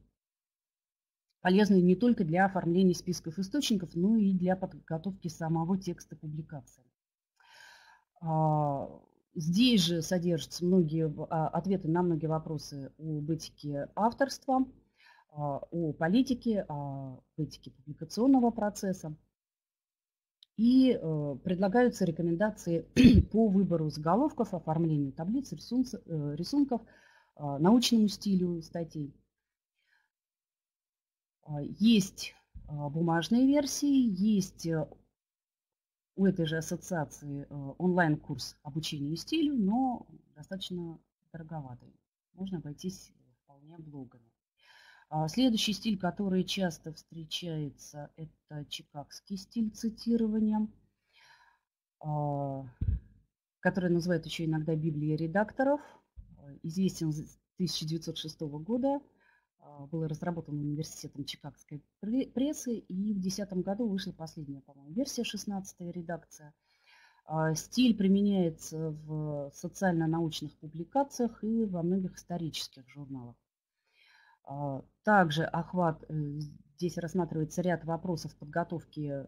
полезны не только для оформления списков источников, но и для подготовки самого текста публикации. А, здесь же содержатся многие ответы на многие вопросы об этике авторства – а, о политике, о этике публикационного процесса. И э, предлагаются рекомендации *clears throat* по выбору заголовков, оформлению таблиц, э, рисунков, а, научному стилю статей. А, есть бумажные версии, есть э, у этой же ассоциации онлайн-курс обучению стилю, но достаточно дороговатый. Можно обойтись вполне блогами. А, следующий стиль, который часто встречается, это чикагский стиль цитирования, а, который называют еще иногда Библией редакторов. Известен с 1906 года, а, был разработан университетом Чикагской прессы, и в 2010 году вышла последняя, по-моему, версия, 16 редакция. Стиль применяется в социально-научных публикациях и во многих исторических журналах. А, также охват, э, здесь рассматривается ряд вопросов подготовки э,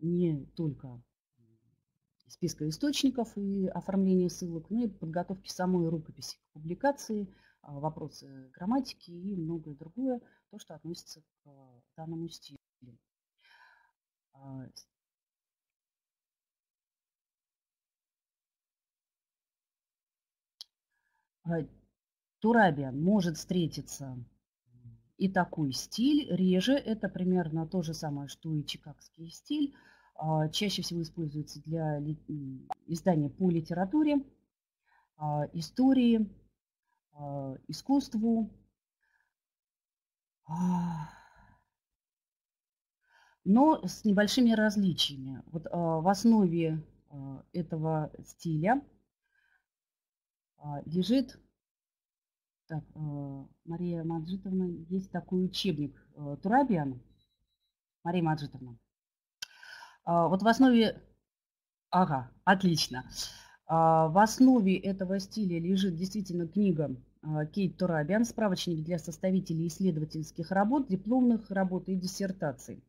не только списка источников и оформления ссылок, но и подготовки самой рукописи к публикации, а, вопросы грамматики и многое другое, то, что относится к данному стилю. А, Турабиан может встретиться и такой стиль. Реже это примерно то же самое, что и чикагский стиль. А, чаще всего используется для издания по литературе, а, истории, а, искусству. Но с небольшими различиями. Вот в основе этого стиля лежит так, Мария Маджитовна, есть такой учебник Турабиан. Мария Маджитовна. Вот в основе... Ага, отлично. В основе этого стиля лежит действительно книга Кейт Турабиан «Справочник для составителей исследовательских работ, дипломных работ и диссертаций».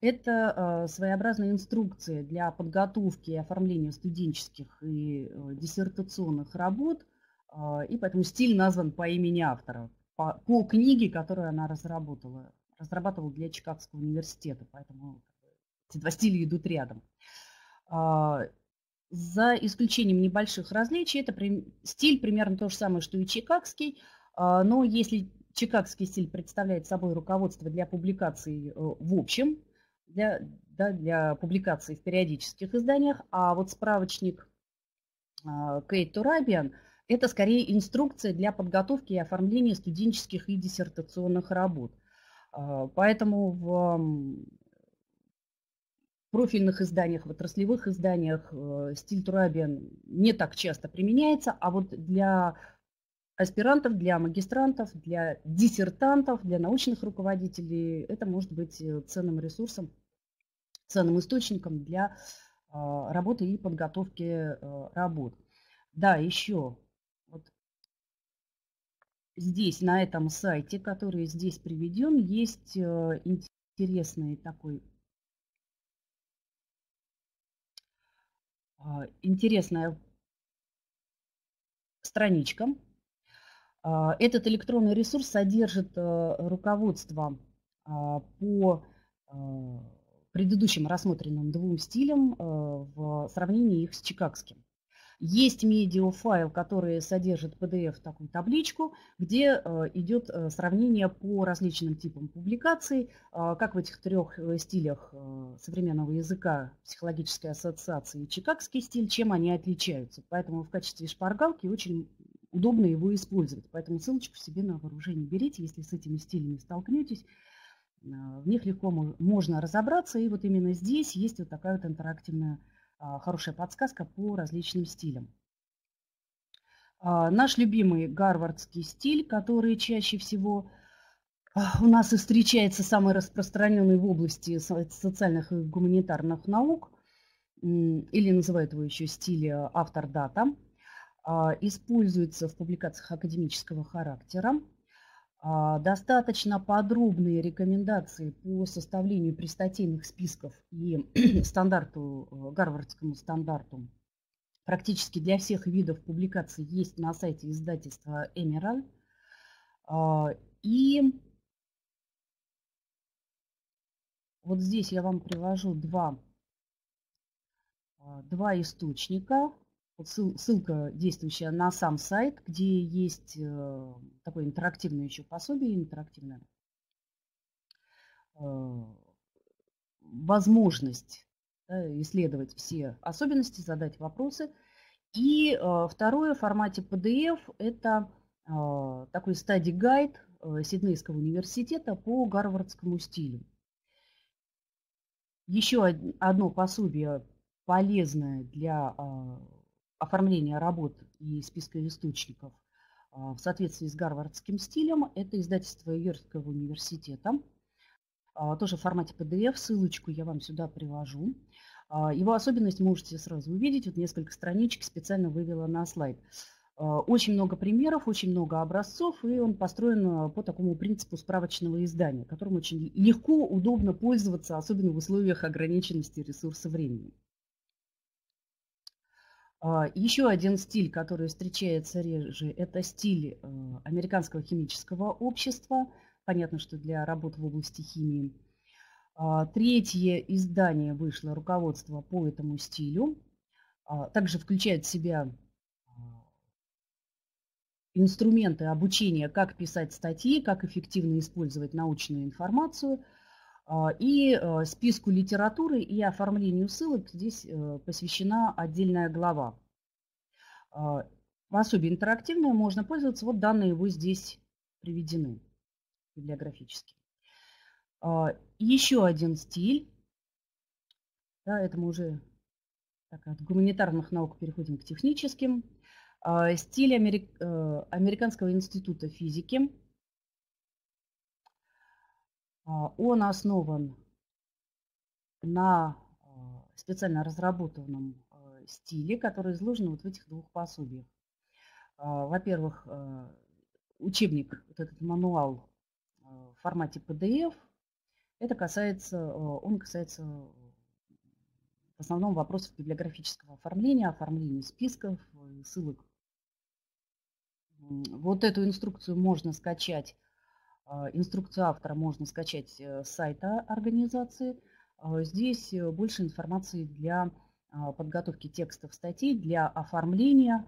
Это своеобразная инструкция для подготовки и оформления студенческих и диссертационных работ, и поэтому стиль назван по имени автора по, по книге, которую она разработала, разрабатывала для Чикагского университета, поэтому эти два стиля идут рядом. А, за исключением небольших различий, это стиль примерно то же самое, что и чикагский, а, но если чикагский стиль представляет собой руководство для публикаций э, в общем, для, да, для публикаций в периодических изданиях, а вот справочник Кейт Турабиан – это скорее инструкция для подготовки и оформления студенческих и диссертационных работ. А, поэтому в профильных изданиях, в отраслевых изданиях э, стиль Турабиан не так часто применяется, а вот для аспирантов, для магистрантов, для диссертантов, для научных руководителей это может быть э, ценным ресурсом, ценным источником для а, работы и подготовки э, работ. Да, еще здесь, на этом сайте, который здесь приведен, есть интересный такой интересная страничка. А, этот электронный ресурс содержит э, руководство а, по предыдущим рассмотренным двум стилям э, в сравнении их с чикагским. Есть медиафайл, который содержит PDF такую табличку, где э, идет э, сравнение по различным типам публикаций, э, как в этих трех стилях современного языка, психологической ассоциации и чикагский стиль, чем они отличаются. Поэтому в качестве шпаргалки очень удобно его использовать. Поэтому ссылочку себе на вооружение берите, если с этими стилями столкнетесь. В них легко можно разобраться. И вот именно здесь есть вот такая вот интерактивная хорошая подсказка по различным стилям. А, наш любимый гарвардский стиль, который чаще всего а, у нас и встречается самый распространенный в области социальных и гуманитарных наук, или называют его еще стиль автор-дата, используется в публикациях академического характера. А, достаточно подробные рекомендации по составлению престатейных списков и *clears throat* стандарту, э, гарвардскому стандарту практически для всех видов публикаций есть на сайте издательства Эмераль. А, и вот здесь я вам привожу два, а, два источника. Ссылка, действующая на сам сайт, где есть э, такое интерактивное еще пособие, интерактивная э, возможность да, исследовать все особенности, задать вопросы. И э, второе в формате PDF – это такой стадий-гайд Сиднейского университета по гарвардскому стилю. Еще одно пособие полезное для оформления работ и списка источников а, в соответствии с гарвардским стилем. Это издательство Йоркского университета. А, тоже в формате PDF. Ссылочку я вам сюда привожу. А, его особенность можете сразу увидеть. Вот несколько страничек специально вывела на слайд. Очень много примеров, очень много образцов, и он построен по такому принципу справочного издания, которым очень легко, удобно пользоваться, особенно в условиях ограниченности ресурса времени. А, Еще один стиль, который встречается реже, это стиль э, американского химического общества. Понятно, что для работы в области химии. А, третье издание вышло руководство по этому стилю. А, также включает в себя инструменты обучения, как писать статьи, как эффективно использовать научную информацию – и э, списку литературы и оформлению ссылок здесь э, посвящена отдельная глава. А, в особе интерактивное можно пользоваться, вот данные его здесь приведены библиографически. А, еще один стиль, да, это мы уже так, от гуманитарных наук переходим к техническим. Стиль Америк... Э, Американского института физики – а, он основан на а, специально разработанном стиле, который изложен вот в этих двух пособиях. Во-первых, учебник, вот этот мануал в формате PDF, это касается, он касается в основном вопросов библиографического оформления, оформления списков, ссылок. Вот эту инструкцию можно скачать, инструкцию автора можно скачать с сайта организации. Здесь больше информации для подготовки текстов статей, для оформления.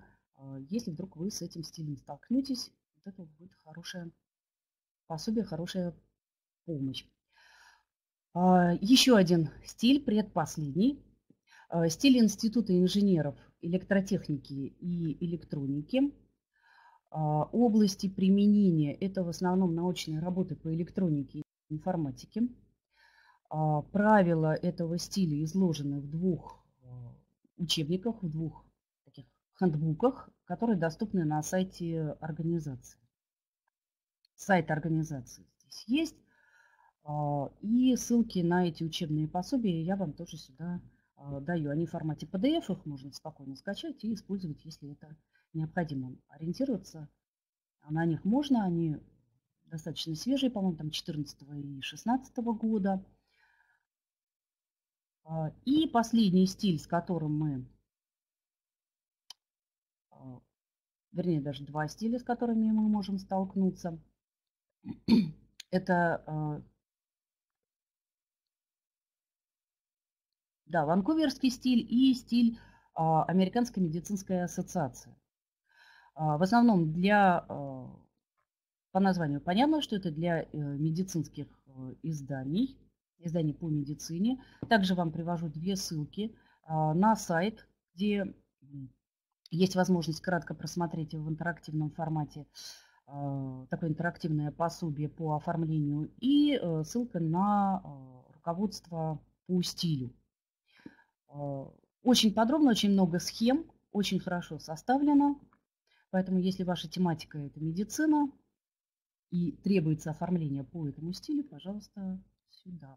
Если вдруг вы с этим стилем столкнетесь, вот это будет хорошее пособие, хорошая помощь. А, Еще один стиль, предпоследний. А, стиль Института инженеров электротехники и электроники. А, области применения – это в основном научные работы по электронике и информатике. Правила этого стиля изложены в двух учебниках, в двух таких хендбуках, которые доступны на сайте организации. Сайт организации здесь есть. А, и ссылки на эти учебные пособия я вам тоже сюда а, даю. Они в формате PDF, их можно спокойно скачать и использовать, если это необходимо. Ориентироваться на них можно, они достаточно свежие, по-моему, там 14 и 16 года. А, и последний стиль, с которым мы, вернее, даже два стиля, с которыми мы можем столкнуться, *clears throat* это Да, ванкуверский стиль и стиль а, Американской медицинской ассоциации. А, в основном для, а, по названию понятно, что это для э, медицинских э, изданий, изданий по медицине. Также вам привожу две ссылки на сайт, где есть возможность кратко просмотреть в интерактивном формате такое интерактивное пособие по оформлению и э, ссылка на руководство по стилю. Очень подробно, очень много схем, очень хорошо составлено. Поэтому если ваша тематика – это медицина и требуется оформление по этому стилю, пожалуйста, сюда.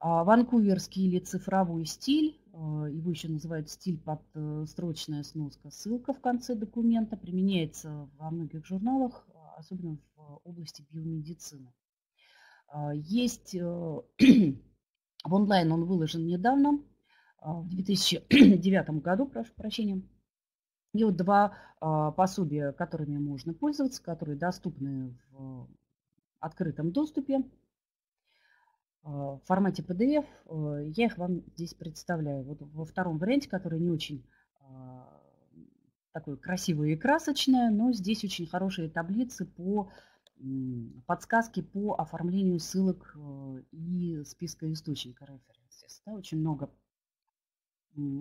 А, ванкуверский или цифровой стиль, э, его еще называют стиль под э, строчная сноска, ссылка в конце документа, применяется во многих журналах, особенно в области биомедицины. А, есть *clears throat* в онлайн, он выложен недавно, а, в 2009 *clears throat* году, прошу прощения. И вот два а, пособия, которыми можно пользоваться, которые доступны в открытом доступе а, в формате PDF. Я их вам здесь представляю. Вот во втором варианте, который не очень такой красивый и красочное, но здесь очень хорошие таблицы по подсказки по оформлению ссылок и списка источников референсов. Да, очень много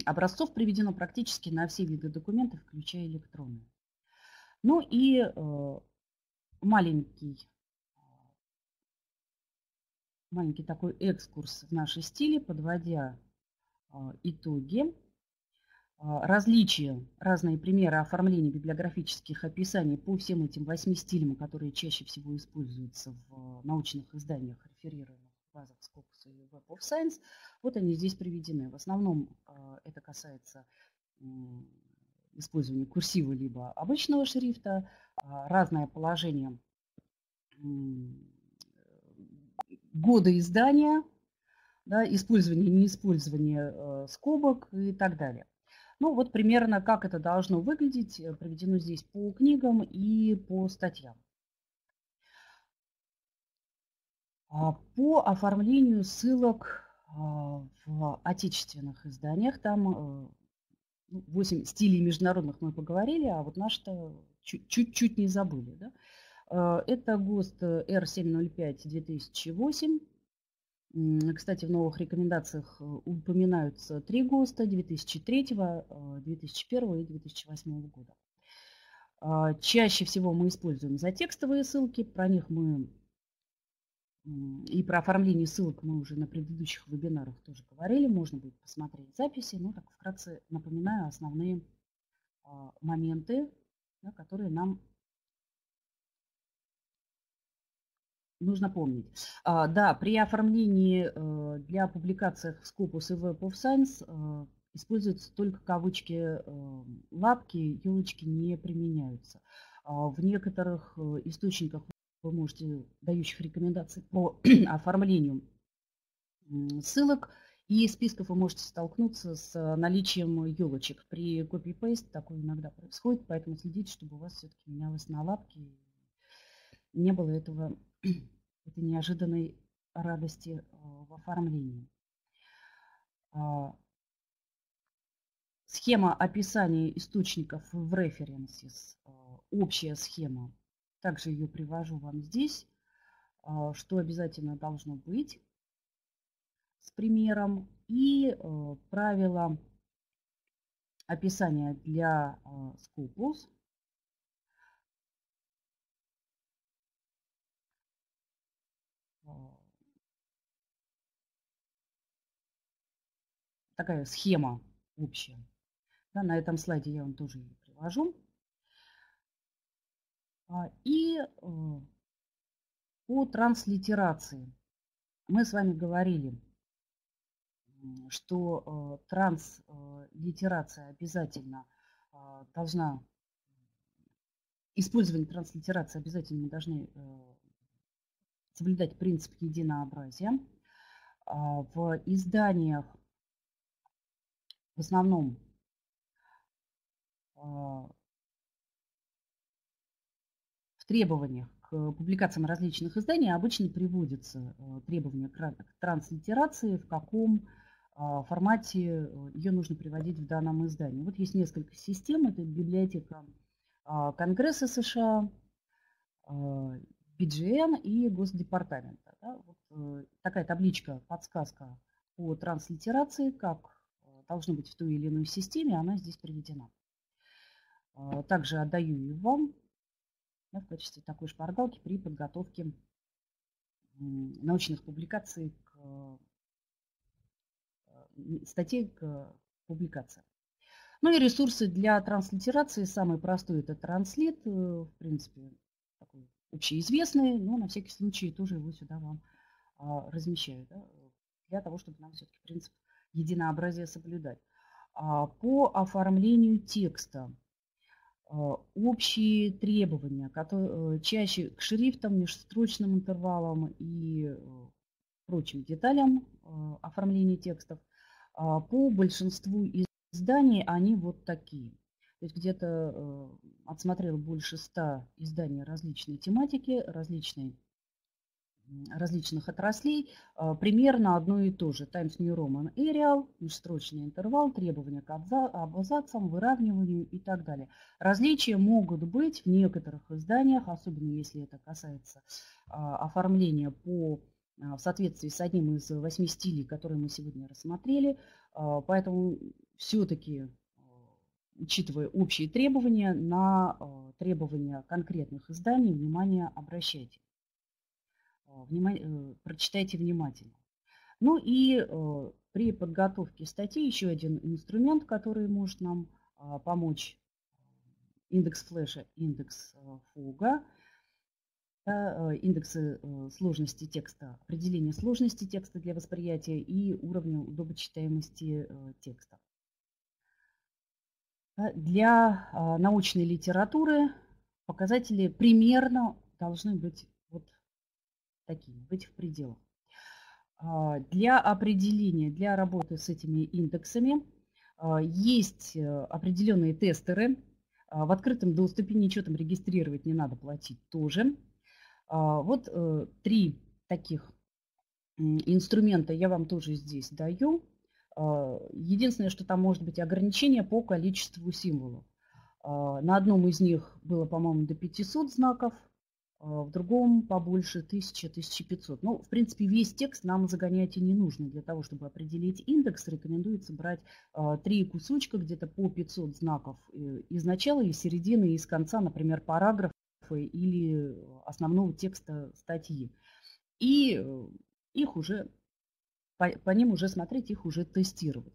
Образцов приведено практически на все виды документов, включая электронные. Ну и э, маленький, маленький такой экскурс в наши стили, подводя э, итоги. Э, различия, разные примеры оформления библиографических описаний по всем этим восьми стилям, которые чаще всего используются в научных изданиях, реферируемых базах Scopus и Web of Science. Вот они здесь приведены. В основном а, это касается использования курсива либо обычного шрифта, а, разное положение года издания, да, использование, неиспользование э, скобок и так далее. Ну вот примерно как это должно выглядеть, э, приведено здесь по книгам и по статьям. А, по оформлению ссылок а, в отечественных изданиях, там 8 э, ну, стилей международных мы поговорили, а вот наш-то чуть-чуть не забыли. Да? А, это ГОСТ R705-2008. Кстати, в новых рекомендациях э, упоминаются три ГОСТа 2003, 2001 и 2008 года. Чаще всего мы используем затекстовые ссылки, про них мы и про оформление ссылок мы уже на предыдущих вебинарах тоже говорили. Можно будет посмотреть записи. Ну, так вкратце напоминаю основные а, моменты, да, которые нам нужно помнить. А, да, при оформлении э, для публикаций в Scopus и Web of Science э, используются только кавычки э, лапки, елочки не применяются. А в некоторых источниках вы можете, дающих рекомендации по *clears throat* оформлению ссылок и списков вы можете столкнуться с наличием елочек. При copy-paste такое иногда происходит, поэтому следите, чтобы у вас все-таки менялось на лапки. Не было этого, *clears throat* этой неожиданной радости в оформлении. А, схема описания источников в а, общая схема также ее привожу вам здесь, а, что обязательно должно быть с примером. И э, правила описания для а, Scopus. А, такая схема общая. Да, на этом слайде я вам тоже ее привожу. А, и э, по транслитерации. Мы с вами говорили, что э, транслитерация обязательно а, должна, использование транслитерации обязательно мы должны э, соблюдать принцип единообразия. А, в изданиях в основном требованиях к публикациям различных изданий обычно приводятся э, требования к транслитерации, в каком а, формате э, ее нужно приводить в данном издании. Вот есть несколько систем. Это библиотека Конгресса США, BGN и Госдепартамента. Вот э, такая табличка, подсказка по транслитерации, как должно быть в той или иной системе, она здесь приведена. Также отдаю ее вам да, в качестве такой шпаргалки при подготовке научных публикаций к э, статей к публикациям. Ну и ресурсы для транслитерации. Самый простой это транслит, э, в принципе, такой общеизвестный, но на всякий случай тоже его сюда вам а, размещаю, да, для того, чтобы нам все-таки принцип единообразия соблюдать. А, по оформлению текста общие требования, которые э, чаще к шрифтам, межстрочным интервалам и э, прочим деталям э, оформления текстов. А, по большинству изданий они вот такие. То есть где-то отсмотрел больше ста изданий различной тематики, различной различных отраслей а, примерно одно и то же. Times New Roman Arial, межстрочный интервал, требования к абзацам, выравниванию и так далее. Различия могут быть в некоторых изданиях, особенно если это касается а, оформления по, а, в соответствии с одним из восьми стилей, которые мы сегодня рассмотрели. Поэтому все-таки учитывая общие требования, на требования конкретных изданий внимание обращайте. Э, внимание, э, прочитайте внимательно. Ну и э, при подготовке статьи еще один инструмент, который может нам помочь, индекс флеша, индекс фуга, индексы сложности текста, определение сложности текста для восприятия и уровня удобочитаемости текста. Для научной литературы показатели примерно должны быть быть в пределах. А, для определения, для работы с этими индексами а, есть э, определенные тестеры. А, в открытом доступе ничего там регистрировать не надо, платить тоже. Вот э, три таких инструмента я вам тоже здесь даю. Единственное, что там может быть ограничение по количеству символов. На одном из них было, по-моему, до 500 знаков, в другом побольше 1000-1500. Ну, в принципе, весь текст нам загонять и не нужно. Для того, чтобы определить индекс, рекомендуется брать а, три кусочка, где-то по 500 знаков э, из начала, из середины, из конца, например, параграфа или основного текста статьи. И э, их уже, по, по ним уже смотреть, их уже тестировать.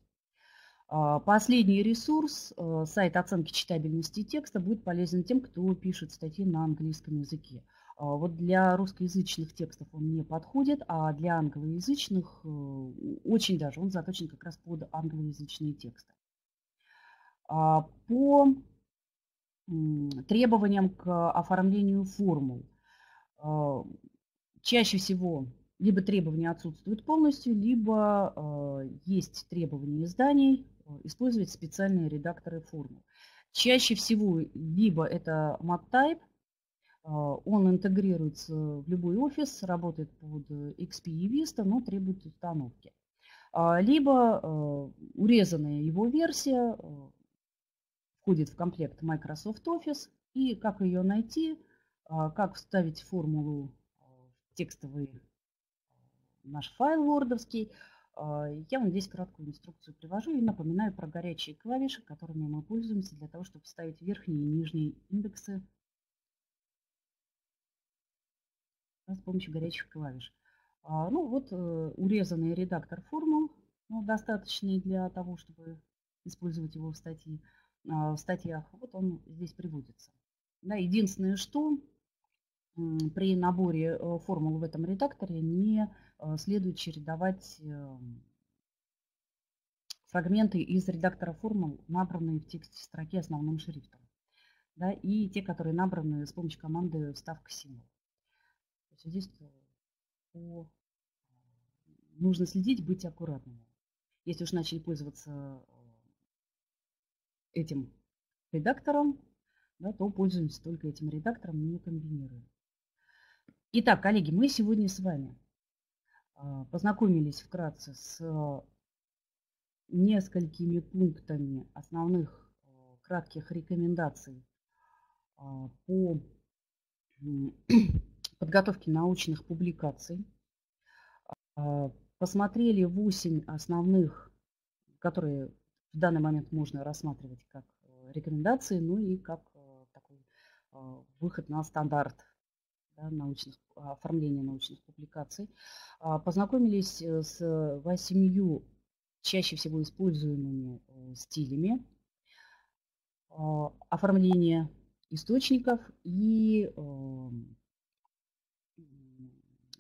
А, последний ресурс, э, сайт оценки читабельности текста, будет полезен тем, кто пишет статьи на английском языке. Вот для русскоязычных текстов он не подходит, а для англоязычных очень даже он заточен как раз под англоязычные тексты. По требованиям к оформлению формул. А, чаще всего либо требования отсутствуют полностью, либо а, есть требования изданий а, использовать специальные редакторы формул. Чаще всего либо это MatType, он интегрируется в любой офис, работает под XP и Vista, но требует установки. Либо урезанная его версия входит в комплект Microsoft Office. И как ее найти, а, как вставить формулу а, в текстовый а, наш файл вордовский. Я вам здесь краткую инструкцию привожу и напоминаю про горячие клавиши, которыми мы пользуемся для того, чтобы вставить верхние и нижние индексы с помощью горячих клавиш. Ну вот э, урезанный редактор формул, ну, достаточный для того, чтобы использовать его в статье. А, в статьях, вот он здесь приводится. Да, единственное, что при наборе э, формул в этом редакторе не э, следует чередовать эм, фрагменты из редактора формул, набранные в тексте строки основным шрифтом. Да, и те, которые набраны с помощью команды вставка символ. Есть здесь э, нужно следить, быть аккуратными. Если уж начали пользоваться этим редактором, да, то пользуемся только этим редактором, не комбинируем. Итак, коллеги, мы сегодня с вами а, познакомились вкратце с несколькими пунктами основных кратких рекомендаций по подготовке научных публикаций. Посмотрели 8 основных, которые в данный момент можно рассматривать как э, рекомендации, ну и как э, такой э, выход на стандарт да, научных, оформления научных публикаций. А, познакомились с восемью чаще всего используемыми стилями оформления источников и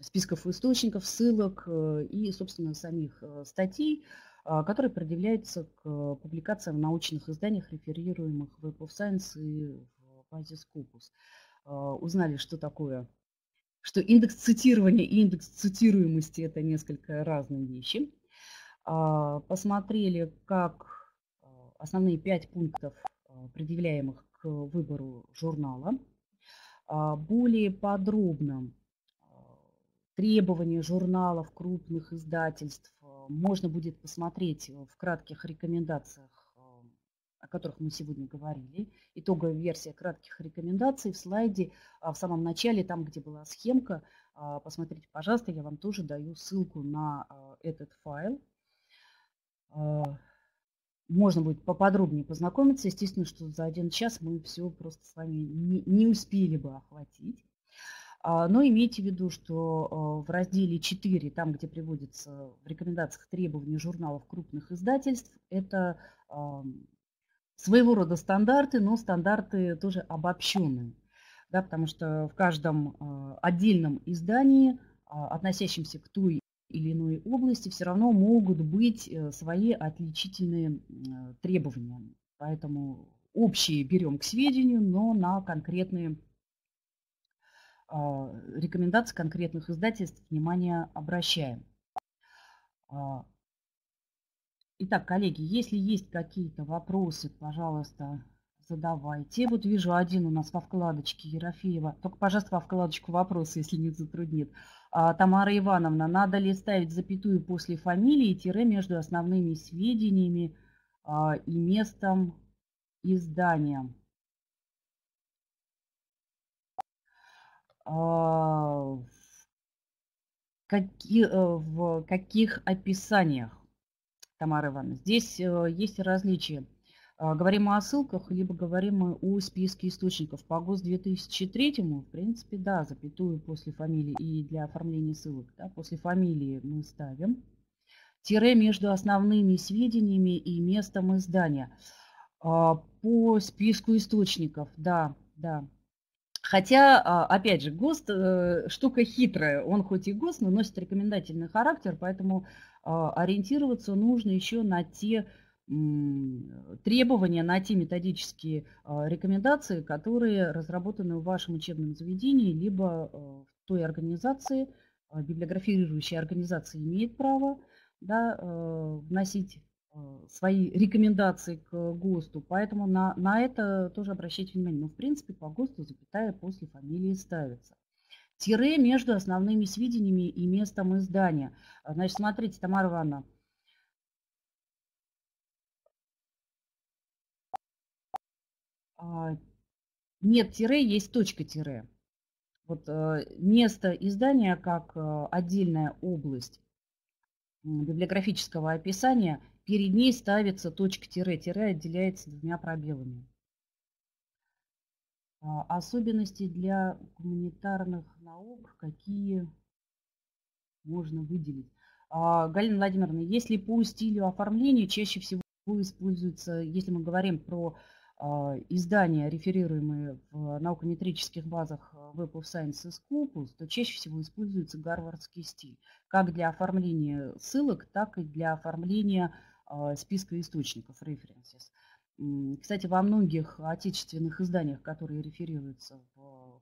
списков источников, ссылок и, собственно, самих статей, а, который предъявляется к публикациям в научных изданиях, реферируемых в Web of Science и в базе Scopus. Узнали, что такое, что индекс цитирования и индекс цитируемости – это несколько разные вещи. Посмотрели, как основные пять пунктов, предъявляемых к выбору журнала. Более подробно требования журналов крупных издательств можно будет посмотреть в кратких рекомендациях, о которых мы сегодня говорили. Итоговая версия кратких рекомендаций в слайде а, в самом начале, там, где была схемка. А, посмотрите, пожалуйста, я вам тоже даю ссылку на а, этот файл. Можно будет поподробнее познакомиться. Естественно, что за один час мы все просто с вами не, не успели бы охватить. А, но имейте в виду, что а, в разделе 4, там, где приводится в рекомендациях требования журналов крупных издательств, это своего рода стандарты, но стандарты тоже обобщенные. Да, потому что в каждом а, отдельном издании, относящемся к той или иной области, все равно могут быть э, свои отличительные требования. Поэтому общие берем к сведению, но на конкретные а, рекомендаций конкретных издательств внимание обращаем. А, итак, коллеги, если есть какие-то вопросы, пожалуйста, задавайте. Вот вижу один у нас во вкладочке Ерофеева. Только, пожалуйста, во вкладочку вопросы, если не затруднит. А, Тамара Ивановна, надо ли ставить запятую после фамилии, тире между основными сведениями и местом издания? А, какие, э, в каких описаниях, Тамара Ивановна? Здесь э, есть различия. А, говорим мы о ссылках, либо говорим мы о списке источников. По ГОС 2003, в принципе, да, запятую после фамилии и для оформления ссылок. Да, после фамилии мы ставим. Тире между основными сведениями и местом издания. А, по списку источников, да, да, Хотя, а, опять же, ГОСТ э, штука хитрая. Он хоть и ГОСТ, но носит рекомендательный характер, поэтому а, ориентироваться нужно еще на те требования, на те методические а, рекомендации, которые разработаны в вашем учебном заведении, либо в той организации, библиографирующая организация имеет право да, вносить Э, свои рекомендации к ГОСТу, поэтому на, на это тоже обращайте внимание. Но в принципе по ГОСТу запятая после фамилии ставится. Тире между основными сведениями и местом издания. Значит, смотрите, Тамара Ивановна, а, нет тире, есть точка тире. Вот э, место издания как э, отдельная область библиографического описания – перед ней ставится точка тире, тире отделяется двумя пробелами. А, особенности для гуманитарных наук, какие можно выделить? А, Галина Владимировна, если по стилю оформления чаще всего используется, если мы говорим про а, издания, реферируемые в наукометрических базах Web of Science и Scopus, то чаще всего используется гарвардский стиль, как для оформления ссылок, так и для оформления списка источников, references. Кстати, во многих отечественных изданиях, которые реферируются,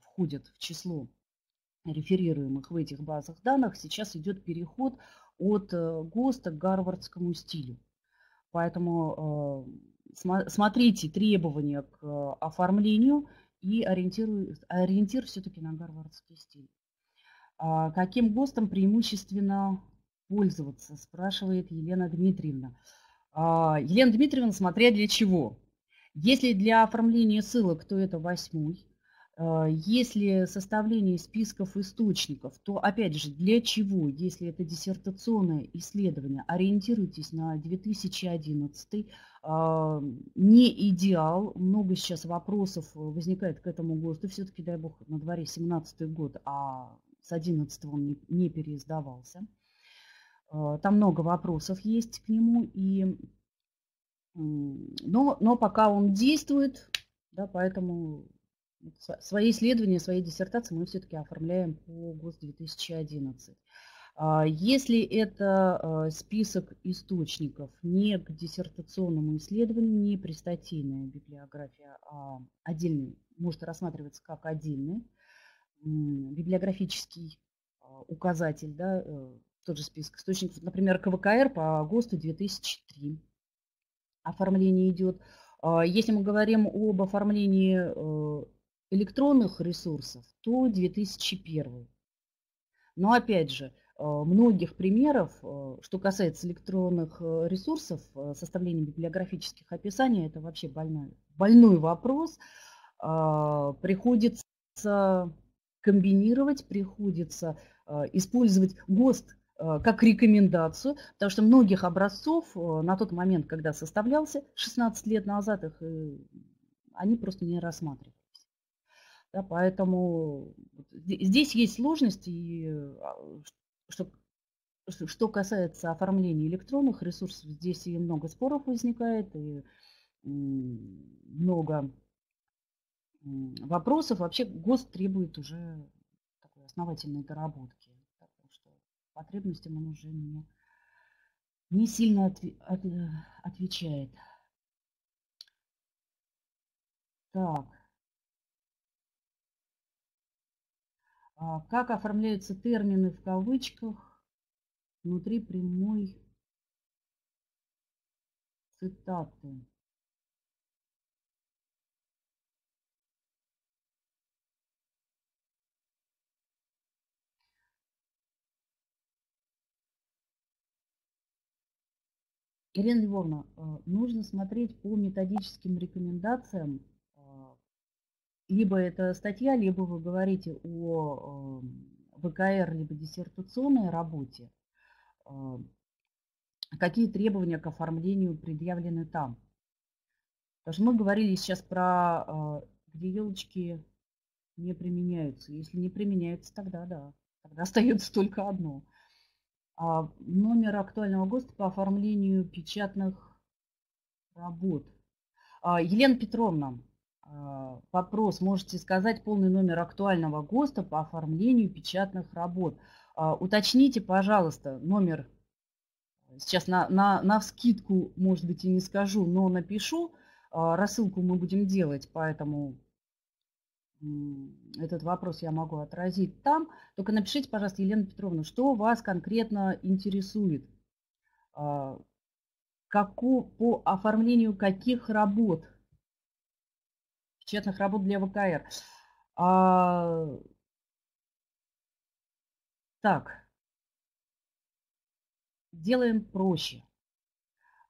входят в число реферируемых в этих базах данных, сейчас идет переход от э, ГОСТа к гарвардскому стилю. Поэтому э, смотрите требования к э, оформлению и ориентир, ориентир все-таки на гарвардский стиль. А каким ГОСТом преимущественно пользоваться, спрашивает Елена Дмитриевна. А, Елена Дмитриевна, смотря для чего. Если для оформления ссылок, то это восьмой. А, если составление списков источников, то опять же для чего? Если это диссертационное исследование, ориентируйтесь на 2011. А, не идеал, много сейчас вопросов возникает к этому ГОСТу. Все-таки, дай бог, на дворе 17 год, а с 11 он не переиздавался. Э, там много вопросов есть к нему, и, но, но пока он действует, да, поэтому свои исследования, свои диссертации мы все-таки оформляем по ГОС 2011. А если это э, список источников не к диссертационному исследованию, не пристатейная библиография, а отдельный, может рассматриваться как отдельный библиографический э, указатель, да, тот же список источников, например, КВКР по ГОСТу 2003 оформление идет. А, если мы говорим об оформлении э, электронных ресурсов, то 2001. Но опять же, э, многих примеров, э, что касается электронных ресурсов, составления библиографических описаний, это вообще больной, больной вопрос. А, приходится комбинировать, приходится использовать ГОСТ как рекомендацию, потому что многих образцов э, на тот момент, когда составлялся, 16 лет назад их, э, они просто не рассматривались. Да, поэтому здесь есть сложности, и а, что, что касается оформления электронных ресурсов, здесь и много споров возникает, и много вопросов. Вообще ГОСТ требует уже такой основательной доработки потребностям он уже не, не сильно отве, от, отвечает. Так. А как оформляются термины в кавычках внутри прямой цитаты? Елена Львовна, э, нужно смотреть по методическим рекомендациям. Э, либо это статья, либо вы говорите о э, ВКР, либо диссертационной работе. Какие требования к оформлению предъявлены там? Потому что мы говорили сейчас про, где елочки не применяются. Если не применяются, тогда да. Тогда *laughs* остается только одно – номер актуального ГОСТа по оформлению печатных работ. А, Елена Петровна, а, вопрос. Можете сказать полный номер актуального ГОСТа по оформлению печатных работ. А, уточните, пожалуйста, номер. Сейчас на, на, на вскидку, может быть, и не скажу, но напишу. А, рассылку мы будем делать, поэтому этот вопрос я могу отразить там. Только напишите, пожалуйста, Елена Петровна, что вас конкретно интересует? А, Каку, по оформлению каких работ? Печатных работ для ВКР. А, так, делаем проще.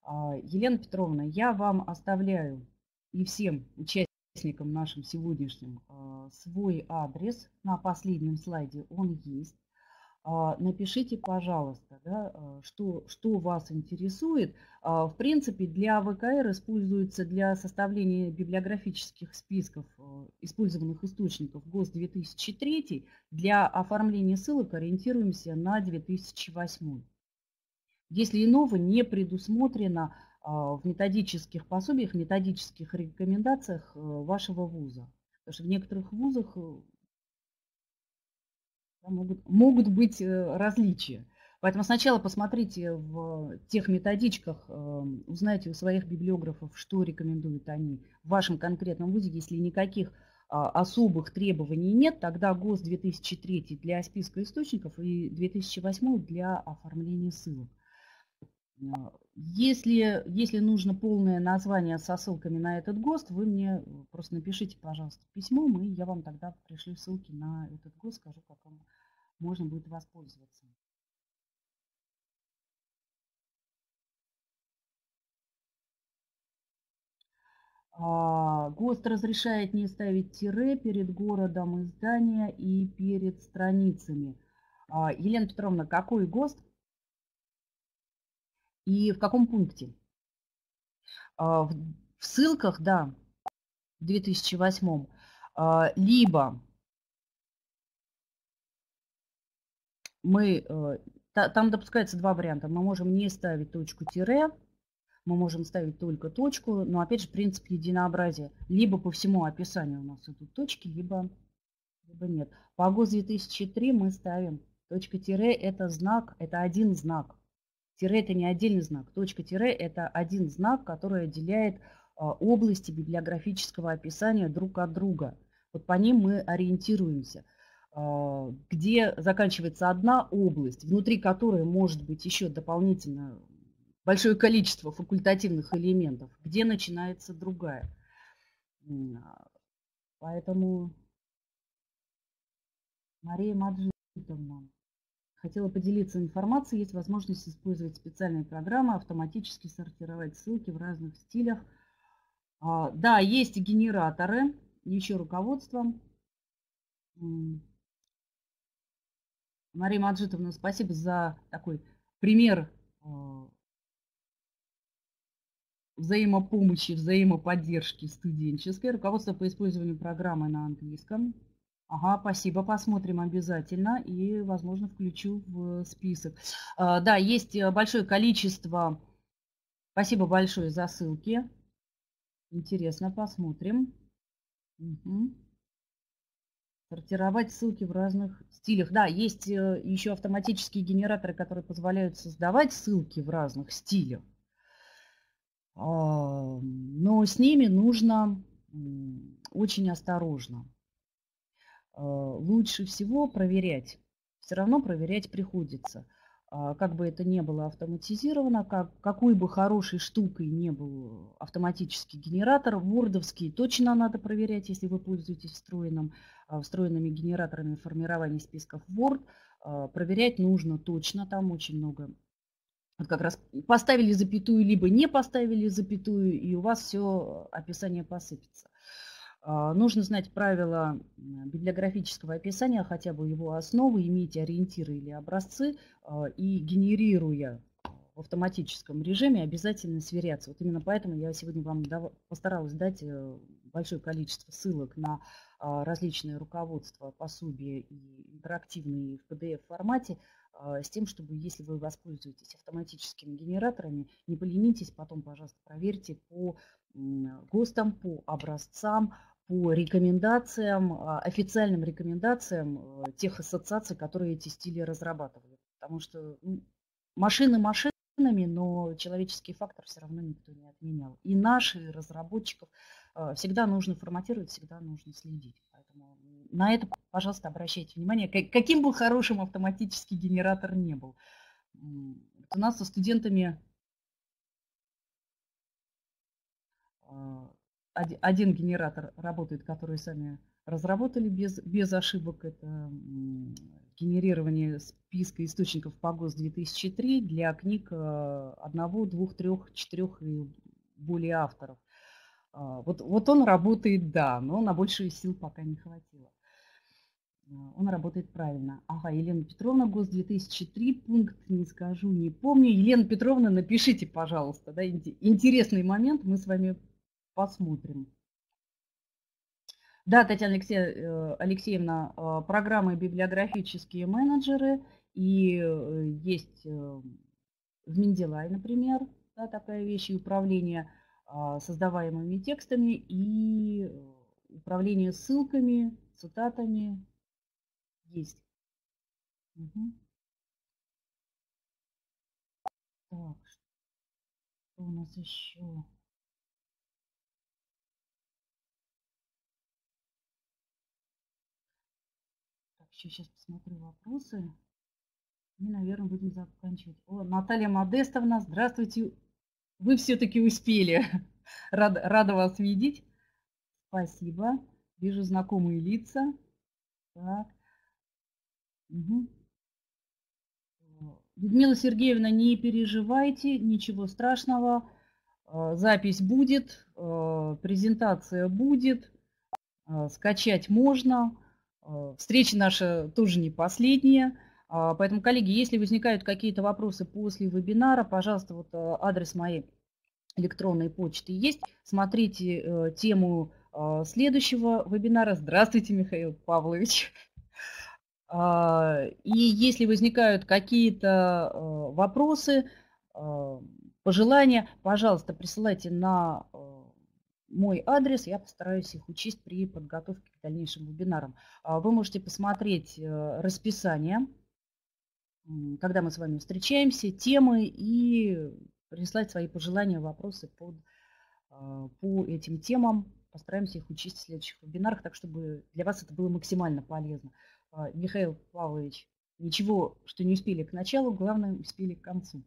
А, Елена Петровна, я вам оставляю и всем участникам нашим сегодняшним а, свой адрес. На последнем слайде он есть. А, напишите, пожалуйста, да, а, что, что вас интересует. В принципе, для ВКР используется для составления библиографических списков использованных источников ГОСТ 2003. Для оформления ссылок ориентируемся на 2008. Если иного не предусмотрено в методических пособиях, методических рекомендациях вашего вуза. Потому что в некоторых вузах могут, могут быть э, различия. Поэтому сначала посмотрите в тех методичках, эм, узнайте у своих библиографов, что рекомендуют они в вашем конкретном вузе. Если никаких а, особых требований нет, тогда ГОС 2003 для списка источников и 2008 для оформления ссылок. А, если, если нужно полное название со ссылками на этот ГОСТ, вы мне просто напишите, пожалуйста, письмо, и я вам тогда пришлю ссылки на этот ГОСТ, скажу, как вам можно будет воспользоваться. А, ГОСТ разрешает не ставить тире перед городом издания и перед страницами. А, Елена Петровна, какой ГОСТ и в каком пункте? А, в ссылках, да, в 2008, либо мы, э, там допускается два варианта. Мы можем не ставить точку тире, мы можем ставить только точку, но опять же принцип единообразия. Либо по всему описанию у нас идут точки, либо, либо нет. По ГОС 2003 мы ставим точка тире это знак, это один знак. Тире это не отдельный знак. Точка тире это один знак, который отделяет а, области библиографического описания друг от друга. Вот по ним мы ориентируемся. А, где заканчивается одна область, внутри которой может быть еще дополнительно большое количество факультативных элементов, где начинается другая. А, поэтому Мария Маджитовна хотела поделиться информацией. Есть возможность использовать специальные программы, автоматически сортировать ссылки в разных стилях. А, да, есть генераторы, еще руководство. Мария Маджитовна, спасибо за такой пример а, взаимопомощи, взаимоподдержки студенческой. Руководство по использованию программы на английском. Ага, спасибо, посмотрим обязательно и, возможно, включу в список. А, да, есть большое количество. Спасибо большое за ссылки. Интересно, посмотрим. Угу. Сортировать ссылки в разных стилях. Да, есть э, еще автоматические генераторы, которые позволяют создавать ссылки в разных стилях. А, но с ними нужно очень осторожно. А, лучше всего проверять. Все равно проверять приходится. А, как бы это ни было автоматизировано, как, какой бы хорошей штукой не был автоматический генератор, вордовский точно надо проверять, если вы пользуетесь встроенным, а, встроенными генераторами формирования списков Word. Проверять нужно точно, там очень много. Вот как раз поставили запятую, либо не поставили запятую, и у вас все описание посыпется. А, нужно знать правила библиографического описания, хотя бы его основы, иметь ориентиры или образцы а, и генерируя в автоматическом режиме обязательно сверяться. Вот именно поэтому я сегодня вам постаралась дать э, большое количество ссылок на а, различные руководства, пособия и интерактивные в PDF формате, с тем, чтобы, если вы воспользуетесь автоматическими генераторами, не поленитесь, потом, пожалуйста, проверьте по ГОСТам, по образцам, по рекомендациям, а, официальным рекомендациям э, тех ассоциаций, которые эти стили разрабатывали. Потому что машины машинами, но человеческий фактор все равно никто не отменял. И наши, разработчиков э, всегда нужно форматировать, всегда нужно следить. Поэтому на это, пожалуйста, обращайте внимание, каким бы хорошим автоматический генератор не был. У нас со студентами а, один генератор работает, который сами разработали без, без ошибок. Это генерирование списка источников по ГОС 2003 для книг э, одного, двух, трех, четырех и более авторов. А, вот, вот он работает, да, но на большие сил пока не хватило. А, он работает правильно. Ага, Елена Петровна, ГОС 2003, пункт не скажу, не помню. Елена Петровна, напишите, пожалуйста. Да, интересный момент, мы с вами посмотрим. Да, Татьяна э, Алексеевна, э, программы библиографические менеджеры, и э, есть в Менделай, например, да, такая вещь, и управление а, создаваемыми текстами, и управление ссылками, цитатами есть. Угу. Так, что у нас еще? Еще сейчас посмотрю вопросы. И, наверное, будем заканчивать. О, Наталья Модестовна, здравствуйте. Вы все-таки успели. *laughs* Рада, рада вас видеть. Спасибо. Вижу знакомые лица. Так. Угу. Людмила Сергеевна, не переживайте, ничего страшного. Э, запись будет, э, презентация будет, э, скачать можно. Э, встреча наша тоже не последняя. А, поэтому, коллеги, если возникают какие-то вопросы после вебинара, пожалуйста, вот э, адрес моей электронной почты есть. Смотрите э, тему следующего вебинара. Здравствуйте, Михаил Павлович. А, и если возникают какие-то вопросы, пожелания, пожалуйста, присылайте на мой адрес, я постараюсь их учесть при подготовке к дальнейшим вебинарам. А, вы можете посмотреть э, расписание, когда мы с вами встречаемся, темы и прислать свои пожелания, вопросы под, а, по этим темам. Постараемся их учесть в следующих вебинарах, так чтобы для вас это было максимально полезно. А, Михаил Павлович, ничего, что не успели к началу, главное, успели к концу.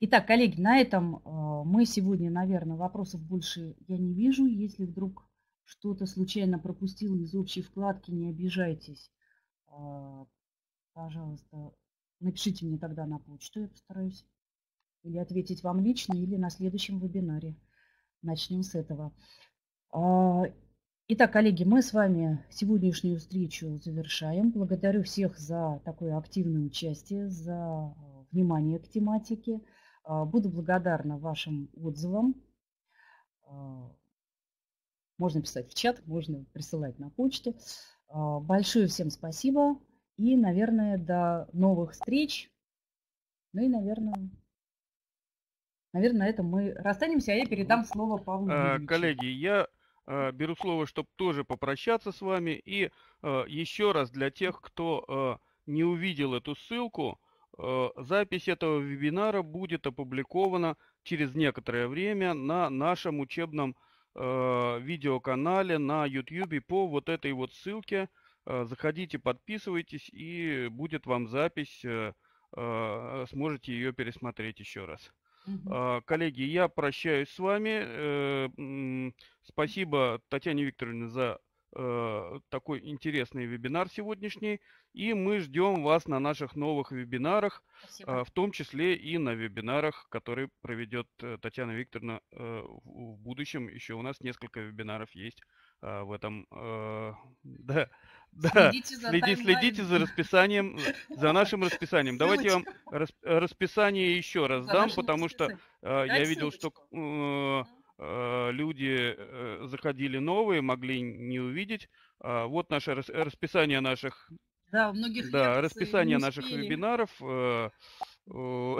Итак, коллеги, на этом э, мы сегодня, наверное, вопросов больше я не вижу. Если вдруг что-то случайно пропустил из общей вкладки, не обижайтесь. Э, пожалуйста, напишите мне тогда на почту, я постараюсь. Или ответить вам лично, или на следующем вебинаре. Начнем с этого. Э, итак, коллеги, мы с вами сегодняшнюю встречу завершаем. Благодарю всех за такое активное участие, за внимание к тематике. А, буду благодарна вашим отзывам. А, можно писать в чат, можно присылать на почту. А, большое всем спасибо. И, наверное, до новых встреч. Ну и, наверное, наверное, на этом мы расстанемся, а я передам слово Павлу Юрьевичу. Коллеги, я беру слово, чтобы тоже попрощаться с вами. И еще раз для тех, кто не увидел эту ссылку, запись этого вебинара будет опубликована через некоторое время на нашем учебном э, видеоканале на YouTube по вот этой вот ссылке. Э, заходите, подписывайтесь, и будет вам запись, сможете ее пересмотреть еще раз. Угу. Коллеги, я прощаюсь с вами. Спасибо Татьяне Викторовне за э, такой интересный вебинар сегодняшний. И мы ждем вас на наших новых вебинарах, э, в том числе и на вебинарах, которые проведет э, Татьяна Викторовна э, в, будущем. Еще у нас несколько вебинаров есть э, в этом. Э, *laughs* да. Да, следите за, следите, следите за расписанием, за нашим расписанием. Давайте я вам расписание еще раз дам, потому что э, я видел, что э, Э, Э, люди э, заходили новые, могли не увидеть. А, вот наше расписание наших... Да, у многих да, расписание наших вебинаров. Э, *laughs*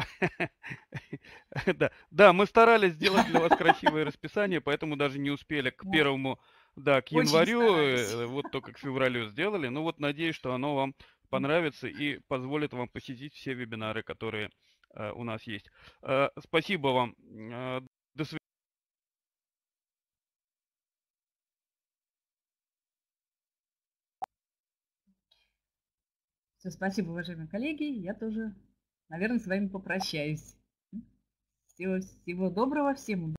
да. да, мы старались сделать для вас красивое расписание, поэтому даже не успели к первому, да, к январю, вот только к февралю сделали. но вот надеюсь, что оно вам понравится и позволит вам посетить все вебинары, которые у нас есть. Спасибо вам. До свидания. Все, спасибо, уважаемые коллеги. Я тоже, наверное, с вами попрощаюсь. Всего, всего доброго, всем удачи.